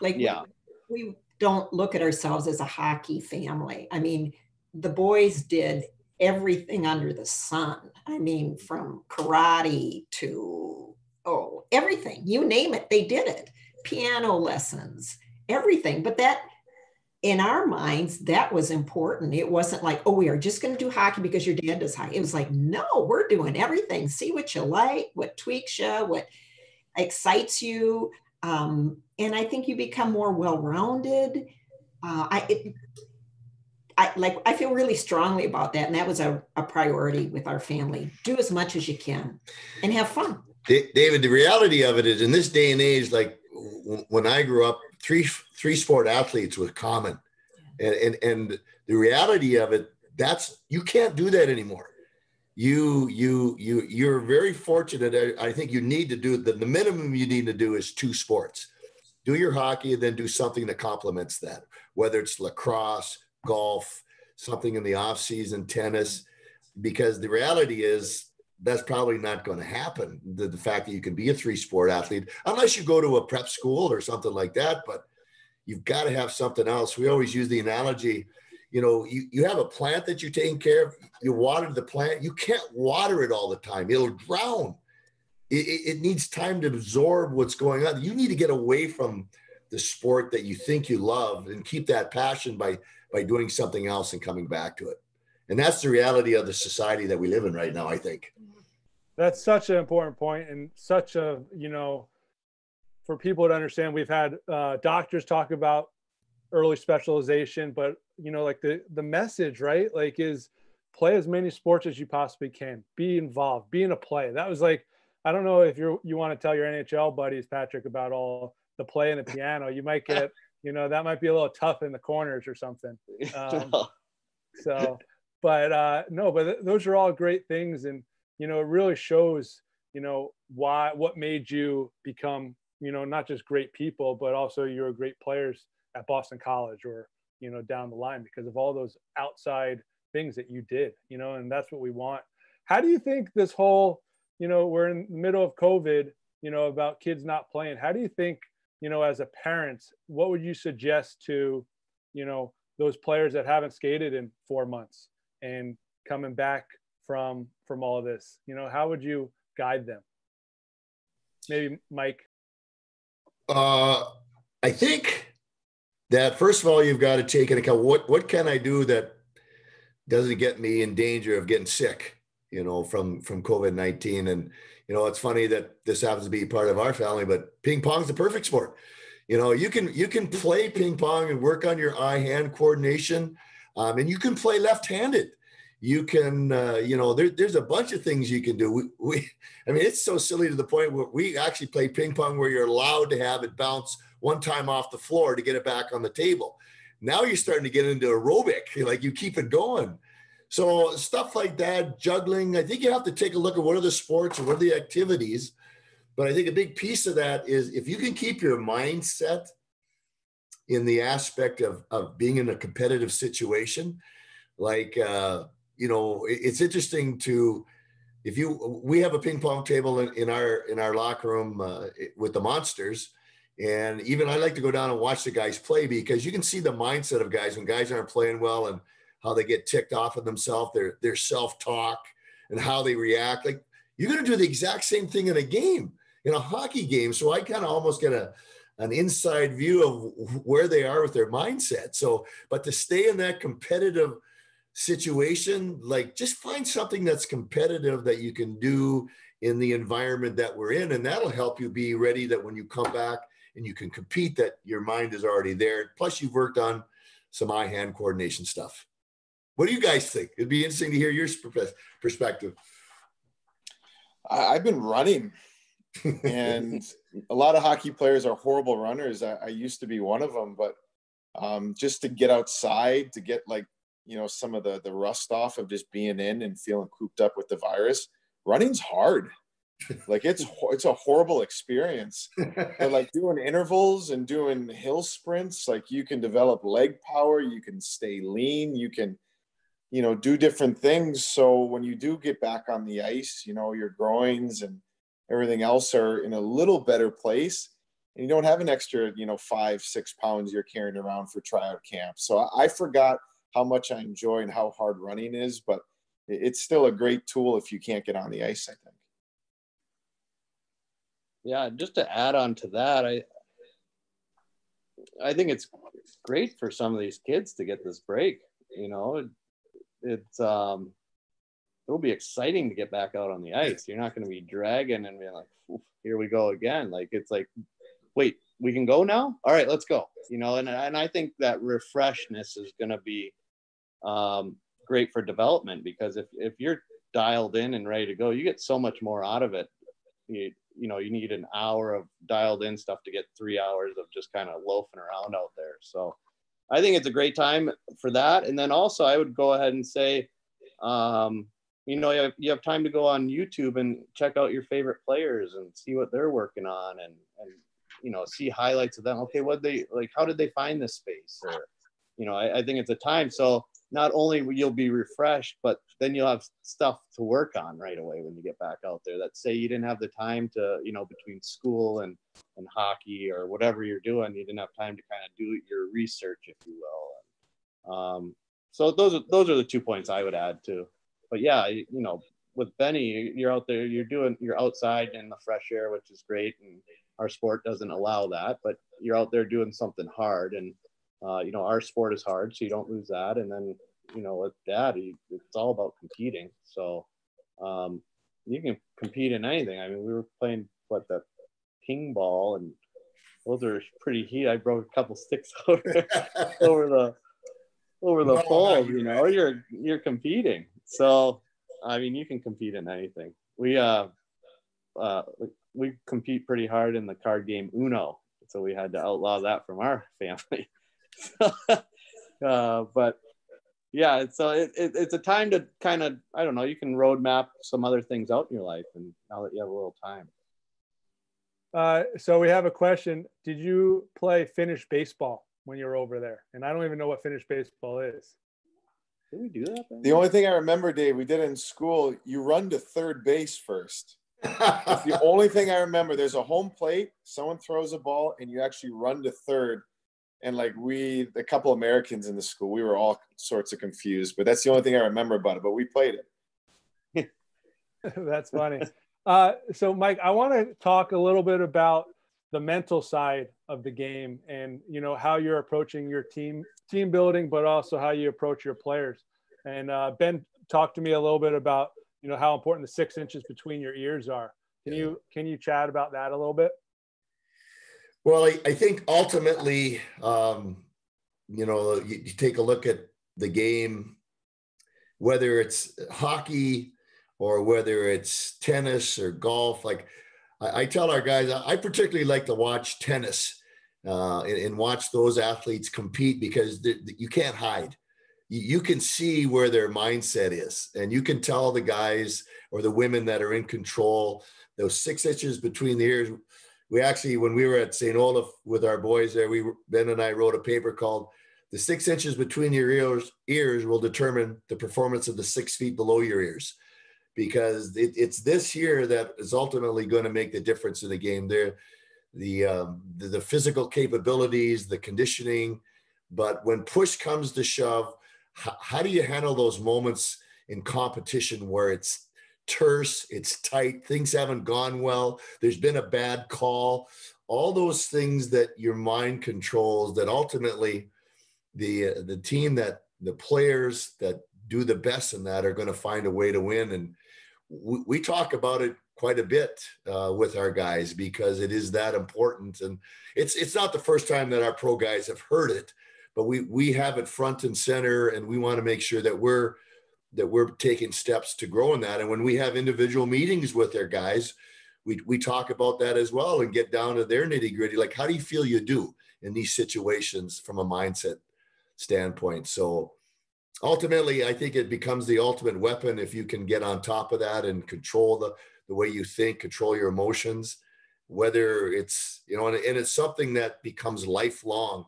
Like, yeah, we, we don't look at ourselves as a hockey family. I mean, the boys did everything under the sun. I mean, from karate to oh, everything you name it, they did it. Piano lessons, everything. But that in our minds, that was important. It wasn't like, oh, we are just going to do hockey because your dad does hockey. It was like, no, we're doing everything. See what you like, what tweaks you, what excites you. Um, and I think you become more well-rounded. Uh, I, it, I like, I feel really strongly about that. And that was a, a priority with our family. Do as much as you can and have fun. David, the reality of it is in this day and age, like when I grew up, three three sport athletes was common, and and and the reality of it, that's you can't do that anymore. You you you you're very fortunate. I, think you need to do the, the minimum you need to do is two sports. Do your hockey and then do something that complements that, whether it's lacrosse, golf, something in the off season, tennis, because the reality is that's probably not going to happen. The, the fact that you can be a three sport athlete, unless you go to a prep school or something like that, but you've got to have something else. We always use the analogy, you know, you, you have a plant that you're taking care of, you water the plant, you can't water it all the time, it'll drown. It, it, needs time to absorb what's going on. You need to get away from the sport that you think you love and keep that passion by by doing something else and coming back to it. And that's the reality of the society that we live in right now, I think. That's such an important point and such a, you know, for people to understand, we've had uh, doctors talk about early specialization, but you know, like the the message, right? Like is play as many sports as you possibly can. Be involved. Be in a play. That was like, I don't know if you're you want to tell your NHL buddies, Patrick, about all the play and the piano. You might get, you know, that might be a little tough in the corners or something. Um, so, but uh, no, but th- those are all great things, and you know, it really shows, you know, why what made you become, you know, not just great people, but also you're great players at Boston College or you know down the line because of all those outside things that you did, you know, and that's what we want. How do you think this whole, you know, we're in the middle of COVID, you know, about kids not playing. How do you think, you know, as a parent, what would you suggest to, you know, those players that haven't skated in four months and coming back from from all of this? You know, how would you guide them? Maybe Mike. Uh, I think that first of all, you've got to take into account what what can I do that doesn't get me in danger of getting sick, you know, from from COVID nineteen. And you know, it's funny that this happens to be part of our family, but ping pong's the perfect sport. You know, you can you can play ping pong and work on your eye hand coordination, um, and you can play left handed. You can, uh, you know, there, there's a bunch of things you can do. We, we, I mean, it's so silly to the point where we actually play ping pong where you're allowed to have it bounce one time off the floor to get it back on the table. Now you're starting to get into aerobic, like you keep it going. So stuff like that, juggling. I think you have to take a look at what are the sports what are the activities. But I think a big piece of that is if you can keep your mindset in the aspect of, of being in a competitive situation, like uh, you know, it's interesting to if you we have a ping pong table in, in our in our locker room uh, with the monsters and even I like to go down and watch the guys play because you can see the mindset of guys when guys aren't playing well and how they get ticked off of themselves, their their self-talk and how they react. Like you're going to do the exact same thing in a game, in a hockey game. So I kind of almost get a an inside view of where they are with their mindset. So, but to stay in that competitive situation, like just find something that's competitive that you can do in the environment that we're in, and that'll help you be ready that when you come back and you can compete that your mind is already there. Plus, you've worked on some eye hand coordination stuff. What do you guys think? It'd be interesting to hear your perspective. I've been running, and a lot of hockey players are horrible runners. I, I used to be one of them, but um, just to get outside, to get like you know some of the the rust off of just being in and feeling cooped up with the virus, running's hard. Like it's it's a horrible experience. But like doing intervals and doing hill sprints like you can develop leg power you can stay lean you can you know do different things. So when you do get back on the ice you know your groins and everything else are in a little better place and you don't have an extra you know five six pounds you're carrying around for tryout camp. So i, I forgot how much i enjoy and how hard running is but it's still a great tool if you can't get on the ice i think yeah, just to add on to that, I I think it's great for some of these kids to get this break. You know, it, it's um, it'll be exciting to get back out on the ice. You're not going to be dragging and being like, here we go again. Like it's like, wait, we can go now. All right, let's go. You know, and and I think that refreshness is going to be um, great for development because if if you're dialed in and ready to go, you get so much more out of it. You, you know you need an hour of dialed in stuff to get three hours of just kind of loafing around out there. So i think it's a great time for that. And then also i would go ahead and say um, you know you have, you have time to go on youtube and check out your favorite players and see what they're working on and and you know see highlights of them. Okay what they like how did they find this space? Or you know I, I think it's a time. So not only you'll be refreshed, but then you'll have stuff to work on right away when you get back out there. That say you didn't have the time to, you know, between school and and hockey or whatever you're doing, you didn't have time to kind of do your research, if you will. Um, so those are those are the two points I would add to. But yeah, you know, with Benny, you're out there, you're doing, you're outside in the fresh air, which is great, and our sport doesn't allow that. But you're out there doing something hard, and uh, you know, our sport is hard, so you don't lose that. And then, you know, with dad, it's all about competing. So um, you can compete in anything. I mean, we were playing what the ping ball, and those are pretty heat. I broke a couple sticks over over the over the pole. You know, you're you're competing. So I mean, you can compete in anything. We uh, uh, we compete pretty hard in the card game Uno, so we had to outlaw that from our family. uh, but yeah, so it, it, it's a time to kind of I don't know. You can roadmap some other things out in your life, and now that you have a little time. Uh, so we have a question. Did you play Finnish baseball when you were over there? And I don't even know what Finnish baseball is. Did we do that? The only thing I remember, Dave, we did in school. You run to third base first. That's the only thing I remember. There's a home plate. Someone throws a ball, and you actually run to third and like we a couple Americans in the school, we were all sorts of confused, but that's the only thing I remember about it. But we played it. that's funny. Uh, so Mike, I want to talk a little bit about the mental side of the game and you know how you're approaching your team team building, but also how you approach your players. And uh, Ben talked to me a little bit about you know how important the six inches between your ears are. Can you can you chat about that a little bit? Well, I, I think ultimately, um, you know, you, you, take a look at the game, whether it's hockey or whether it's tennis or golf. Like I, I tell our guys, I particularly like to watch tennis uh, and, and, watch those athletes compete because you can't hide. You, you can see where their mindset is, and you can tell the guys or the women that are in control. Those six inches between the ears we actually, when we were at St. Olaf with our boys there, we Ben and I wrote a paper called "The Six Inches Between Your Ears Ears Will Determine the Performance of the Six Feet Below Your Ears," because it, it's this year that is ultimately going to make the difference in the game. There, the, um, the the physical capabilities, the conditioning, but when push comes to shove, how, how do you handle those moments in competition where it's terse, it's tight, things haven't gone well, there's been a bad call, all those things that your mind controls that ultimately the uh, the team that the players that do the best in that are going to find a way to win. And we, we talk about it quite a bit uh, with our guys because it is that important. And it's it's not the first time that our pro guys have heard it but we we have it front and center and we want to make sure that we're that we're taking steps to grow in that. And when we have individual meetings with their guys, we, we talk about that as well and get down to their nitty gritty. Like, how do you feel you do in these situations from a mindset standpoint? So ultimately, I think it becomes the ultimate weapon if you can get on top of that and control the, the way you think, control your emotions, whether it's, you know, and, and it's something that becomes lifelong.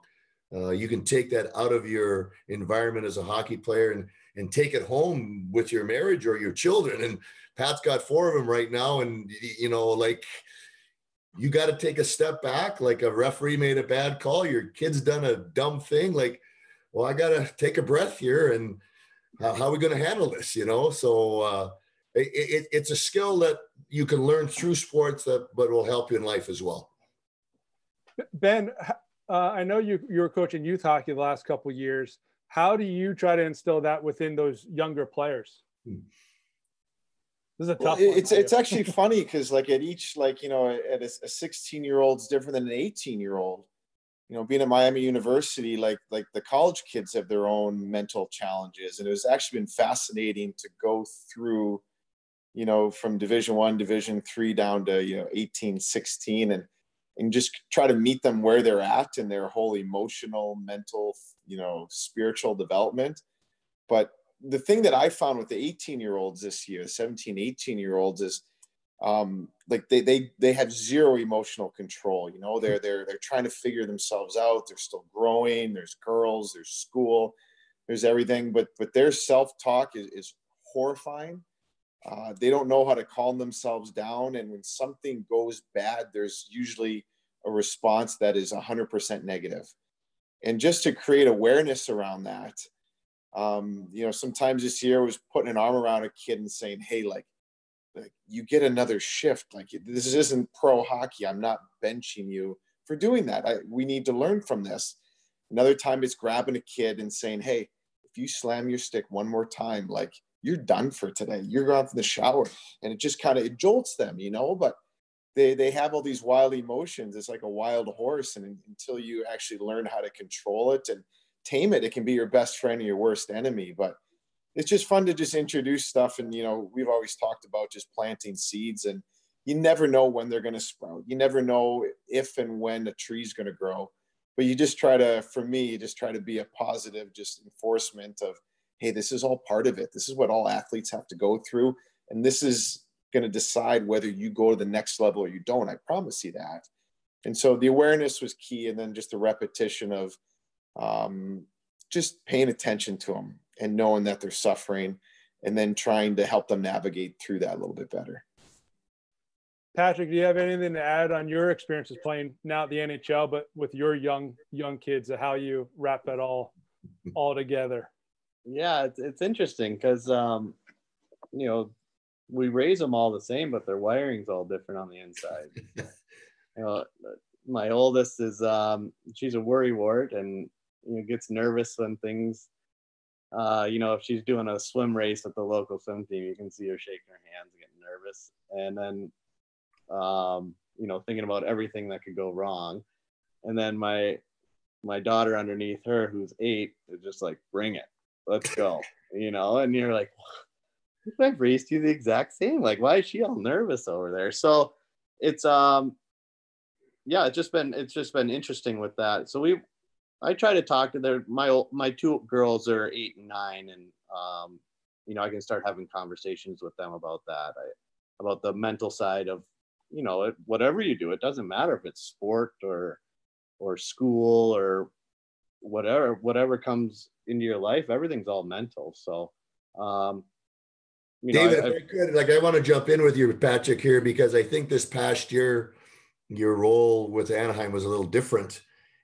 Uh, you can take that out of your environment as a hockey player and and take it home with your marriage or your children. And Pat's got four of them right now. And, you know, like you got to take a step back. Like a referee made a bad call, your kid's done a dumb thing. Like, well, I got to take a breath here. And how, are we going to handle this? You know, so uh, it, it, it's a skill that you can learn through sports that, but will help you in life as well. Ben, uh, I know you you were coaching youth hockey the last couple years. How do you try to instill that within those younger players? Hmm. This is a tough. Well, it's it's actually funny because like at each like you know at a, a 16 year old is different than an 18 year old. You know, being at Miami University, like like the college kids have their own mental challenges, and it was actually been fascinating to go through, you know, from Division One, Division Three down to you know 18, 16, and and just try to meet them where they're at in their whole emotional, mental, you know, spiritual development. But the thing that I found with the 18 year olds this year, 17, 18 year olds is um, like they, they, they have zero emotional control. You know, they're, they're, they're trying to figure themselves out. They're still growing. There's girls, there's school. there's everything, but but their self-talk is, is horrifying. Uh, they don't know how to calm themselves down, and when something goes bad, there's usually a response that is 100% negative. And just to create awareness around that, um, you know, sometimes this year was putting an arm around a kid and saying, "Hey, like, like you get another shift. Like this isn't pro hockey. I'm not benching you for doing that. I, we need to learn from this." Another time, it's grabbing a kid and saying, "Hey, if you slam your stick one more time, like you're done for today. You're going to the shower," and it just kind of it jolts them, you know. But they they have all these wild emotions. It's like a wild horse, and until you actually learn how to control it and tame it, it can be your best friend or your worst enemy. But it's just fun to just introduce stuff, and you know we've always talked about just planting seeds, and you never know when they're going to sprout. You never know if and when a tree's going to grow. But you just try to, for me, just try to be a positive, just enforcement of, hey, this is all part of it. This is what all athletes have to go through, and this is going to decide whether you go to the next level or you don't. I promise you that. And so the awareness was key, and then just the repetition of um, just paying attention to them and knowing that they're suffering, and then trying to help them navigate through that a little bit better. Patrick, do you have anything to add on your experiences playing now at the NHL, but with your young young kids, how you wrap that all all together? Yeah, it's, it's interesting because um, you know we raise them all the same, but their wiring's all different on the inside. you know, my oldest is um, she's a worry wart and you know gets nervous when things. Uh, you know, if she's doing a swim race at the local swim team, you can see her shaking her hands, and getting nervous, and then, um, you know, thinking about everything that could go wrong. And then my my daughter underneath her, who's eight, is just like, "Bring it, let's go," you know. And you're like, I've raised you the exact same. Like, why is she all nervous over there? So it's um yeah, it's just been it's just been interesting with that. So we I try to talk to their my my two girls are eight and nine, and um, you know, I can start having conversations with them about that. I, about the mental side of you know whatever you do it doesn't matter if it's sport or or school or whatever whatever comes into your life everything's all mental so um you know, David, I, if I could, like, I want to jump in with you, Patrick, here because I think this past year, your role with Anaheim was a little different,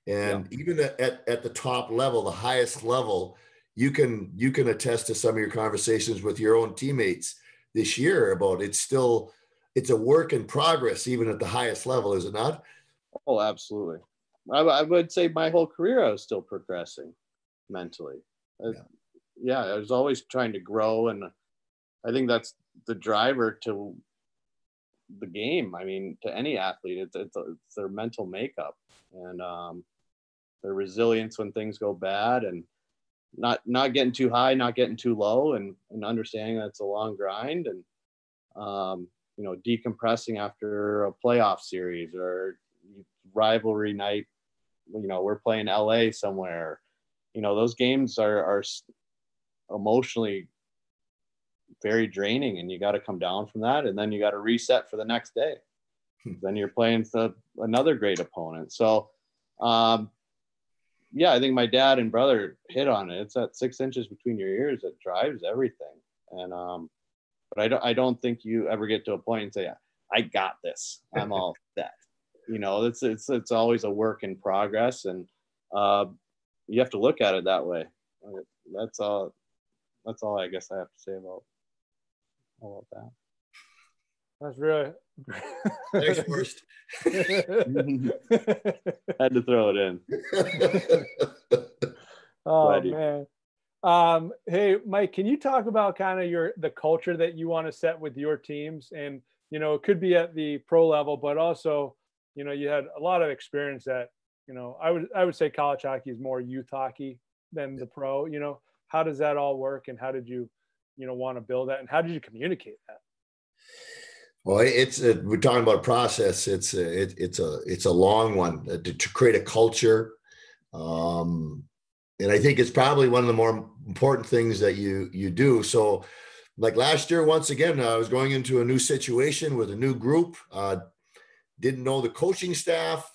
and yeah. even at, at the top level, the highest level, you can you can attest to some of your conversations with your own teammates this year about it's still it's a work in progress even at the highest level, is it not? Oh, absolutely. I, I would say my whole career I was still progressing mentally. Uh, yeah. yeah, I was always trying to grow and I think that's the driver to the game. I mean, to any athlete, it's it's, it's their mental makeup and um, their resilience when things go bad, and not not getting too high, not getting too low, and and understanding that it's a long grind, and um, you know, decompressing after a playoff series or rivalry night. You know, we're playing LA somewhere. You know, those games are are emotionally very draining and you got to come down from that and then you got to reset for the next day. Hmm. then you're playing the, another great opponent. So um, yeah i think my dad and brother hit on it. It's that six inches between your ears that drives everything. And um, but I don't, I don't think you ever get to a point and say i got this. I'm all set. You know it's it's it's always a work in progress and uh, you have to look at it that way. That's all that's all i guess i have to say about I love that. That's really. Thanks, first. Had to throw it in. oh man. Um, hey, Mike, can you talk about kind of your the culture that you want to set with your teams, and you know, it could be at the pro level, but also, you know, you had a lot of experience at, you know, I would I would say college hockey is more youth hockey than the pro. You know, how does that all work, and how did you you know want to build that and how did you communicate that? Well it's a, we're talking about a process. It's a, it, it's a it's a long one uh, to, to create a culture. Um, and i think it's probably one of the more important things that you you do. So like last year once again i was going into a new situation with a new group. Uh, didn't know the coaching staff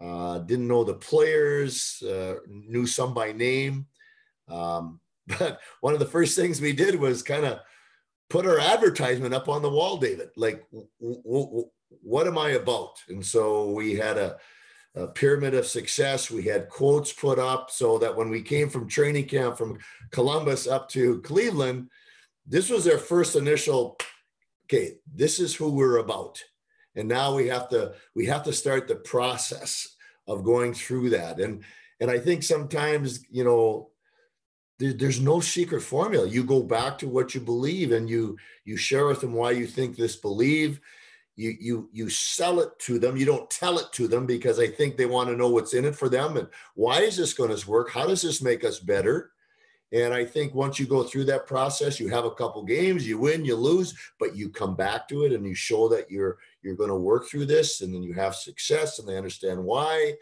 uh, didn't know the players uh, knew some by name. Um, but one of the first things we did was kind of put our advertisement up on the wall, David. Like, w- w- what am I about? And so we had a, a, pyramid of success. We had quotes put up so that when we came from training camp from Columbus up to Cleveland, this was our first initial. Okay, this is who we're about, and now we have to we have to start the process of going through that. And and I think sometimes you know there, there's no secret formula. You go back to what you believe, and you you share with them why you think this believe you you you sell it to them. You don't tell it to them because i think they want to know what's in it for them and why is this going to work? How does this make us better? And i think once you go through that process you have a couple games you win you lose but you come back to it and you show that you're you're going to work through this and then you have success and they understand why.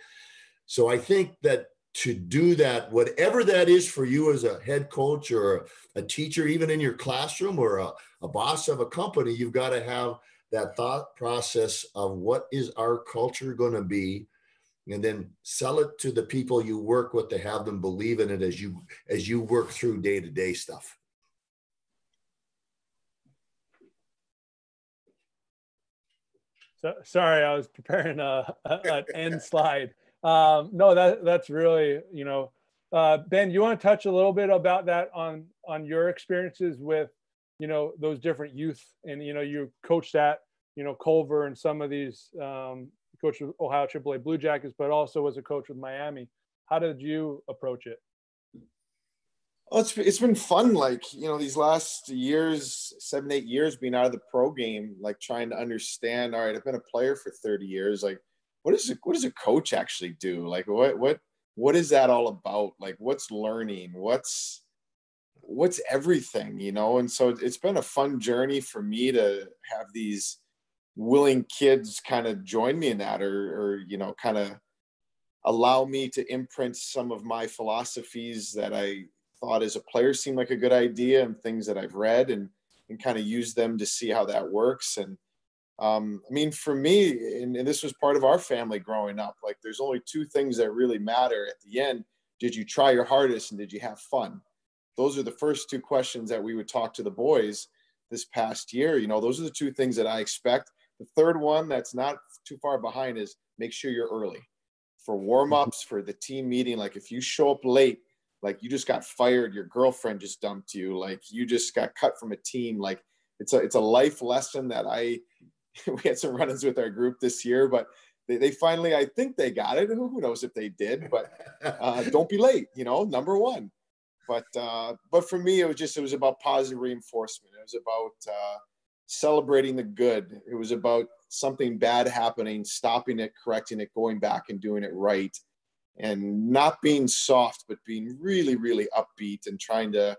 So i think that to do that whatever that is for you as a head coach or a, teacher even in your classroom or a, a boss of a company you've got to have that thought process of what is our culture going to be? And then sell it to the people you work with to have them believe in it as you as you work through day-to-day stuff. So, sorry i was preparing a, a an end slide um, no that that's really you know uh, ben you want to touch a little bit about that on on your experiences with you know those different youth and you know you coached at you know Culver and some of these um, coach with Ohio AAA Blue Jackets, but also as a coach with Miami. How did you approach it? Oh, it's it's been fun. Like you know, these last years, seven eight years, being out of the pro game, like trying to understand. All right, I've been a player for thirty years. Like, what is? What does a coach actually do? Like, what what what is that all about? Like, what's learning? What's what's everything you know and so it's been a fun journey for me to have these willing kids kind of join me in that or, or you know kind of allow me to imprint some of my philosophies that i thought as a player seemed like a good idea and things that i've read and and kind of use them to see how that works and um, i mean for me and, and this was part of our family growing up like there's only two things that really matter at the end did you try your hardest and did you have fun those are the first two questions that we would talk to the boys this past year. You know, those are the two things that I expect. The third one that's not too far behind is make sure you're early for warm ups, for the team meeting. Like if you show up late, like you just got fired, your girlfriend just dumped you, like you just got cut from a team. Like it's a it's a life lesson that I we had some run-ins with our group this year, but they, they finally I think they got it. Who knows if they did, but uh, don't be late. You know, number one but uh, but for me, it was just it was about positive reinforcement. It was about uh, celebrating the good. It was about something bad happening, stopping it, correcting it, going back and doing it right, and not being soft, but being really, really upbeat and trying to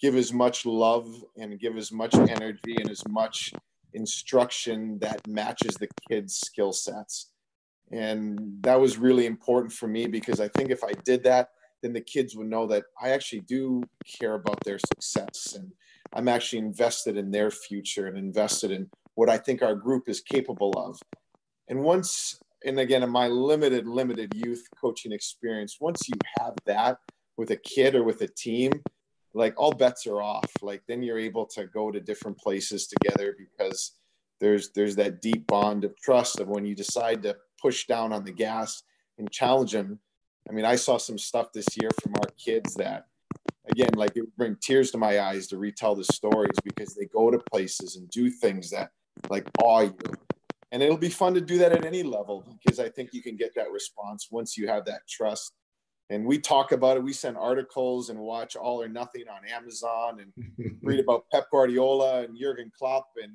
give as much love and give as much energy and as much instruction that matches the kids' skill sets. And that was really important for me because I think if I did that, then the kids would know that I actually do care about their success and I'm actually invested in their future and invested in what I think our group is capable of. And once, and again, in my limited, limited youth coaching experience, once you have that with a kid or with a team, like all bets are off. Like then you're able to go to different places together because there's there's that deep bond of trust of when you decide to push down on the gas and challenge them I mean, I saw some stuff this year from our kids that, again, like it would bring tears to my eyes to retell the stories because they go to places and do things that like awe you. And it'll be fun to do that at any level because I think you can get that response once you have that trust. And we talk about it. We send articles and watch All or Nothing on Amazon and read about Pep Guardiola and Jurgen Klopp and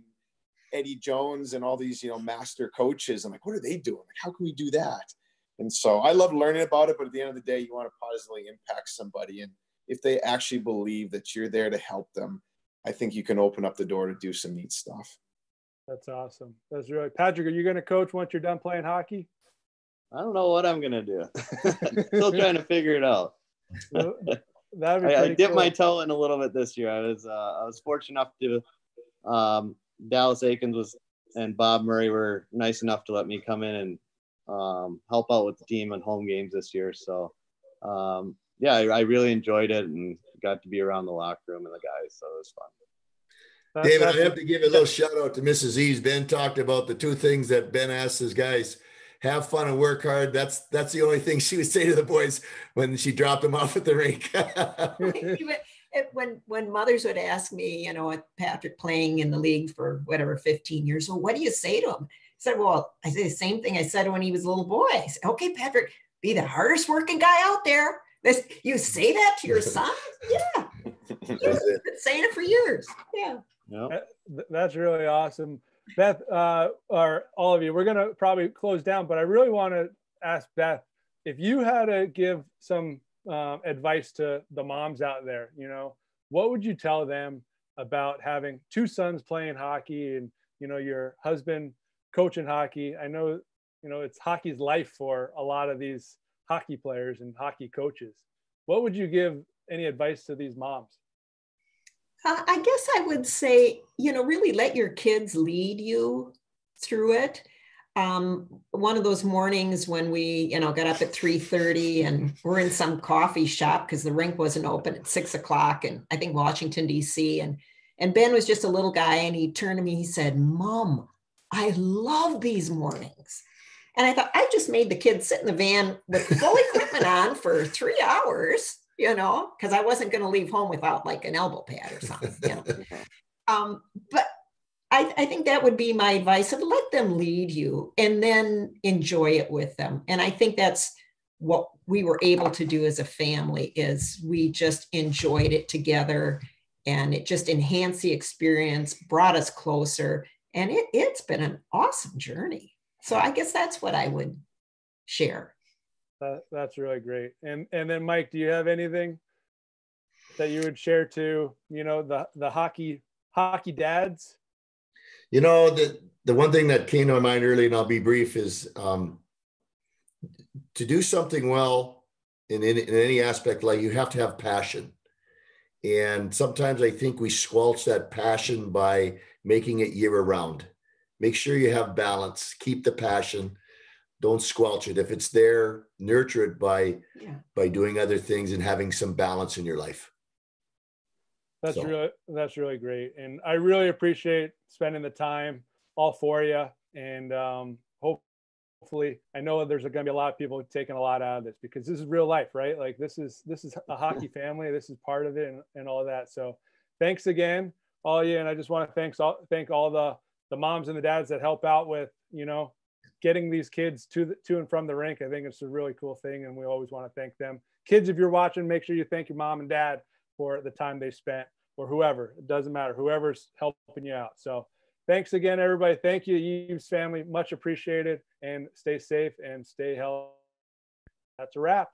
Eddie Jones and all these, you know, master coaches. I'm like, what are they doing? Like, how can we do that? And so I love learning about it, but at the end of the day, you want to positively impact somebody. And if they actually believe that you're there to help them, I think you can open up the door to do some neat stuff. That's awesome. That's really Patrick. Are you going to coach once you're done playing hockey? I don't know what I'm going to do. Still trying to figure it out. I, I dipped cool. my toe in a little bit this year. I was uh, I was fortunate enough to um, Dallas Eakins was and Bob Murray were nice enough to let me come in and um, help out with the team on home games this year. So, um, yeah, I, I, really enjoyed it and got to be around the locker room and the guys, so it was fun. David, I have to give a little shout out to Mrs. Eaves. Ben talked about the two things that Ben asked his guys: have fun and work hard. That's that's the only thing she would say to the boys when she dropped them off at the rink. when when mothers would ask me, you know, Patrick playing in the league for whatever 15 years, well, what do you say to him? I said, well, I say the same thing I said when he was a little boy. I said, okay, Patrick, be the hardest working guy out there. This, you say that to your son? Yeah. You've been saying it for years. Yeah. Yep. That's really awesome. Beth, uh, or all of you, we're going to probably close down, but I really want to ask Beth if you had to give some um, advice to the moms out there, you know, what would you tell them about having two sons playing hockey and, you know, your husband coaching hockey? I know, you know, it's hockey's life for a lot of these hockey players and hockey coaches. What would you give any advice to these moms? Uh, I guess I would say, you know, really let your kids lead you through it. Um, one of those mornings when we, you know, got up at 3:30 and we're in some coffee shop because the rink wasn't open at six o'clock, and I think Washington, DC. And and Ben was just a little guy, and he turned to me, he said, Mom, I love these mornings. And I thought, I just made the kids sit in the van with full equipment on for three hours you know, because I wasn't going to leave home without like an elbow pad or something. You know? um, but I, I think that would be my advice of let them lead you and then enjoy it with them. And I think that's what we were able to do as a family is we just enjoyed it together and it just enhanced the experience, brought us closer. And it, it's been an awesome journey. So I guess that's what I would share. That, that's really great. And and then Mike, do you have anything that you would share to you know the the hockey hockey dads? You know the the one thing that came to my mind early, and I'll be brief, is um, to do something well in, in in any aspect. Like you have to have passion, and sometimes I think we squelch that passion by making it year around. Make sure you have balance. Keep the passion don't squelch it. If it's there nurture it by yeah. by doing other things and having some balance in your life. That's so. really that's really great. And i really appreciate spending the time all for you and um, hopefully i know there's going to be a lot of people taking a lot out of this because this is real life right? Like this is this is a hockey family. This is part of it and, and all of that. So thanks again all you. And i just want to thanks all thank all the the moms and the dads that help out with you know getting these kids to the, to and from the rink. I think it's a really cool thing, and we always want to thank them. Kids, if you're watching, make sure you thank your mom and dad for the time they spent, or whoever. It doesn't matter, whoever's helping you out. So, thanks again, everybody. Thank you, Eaves family. Much appreciated, and stay safe and stay healthy. That's a wrap.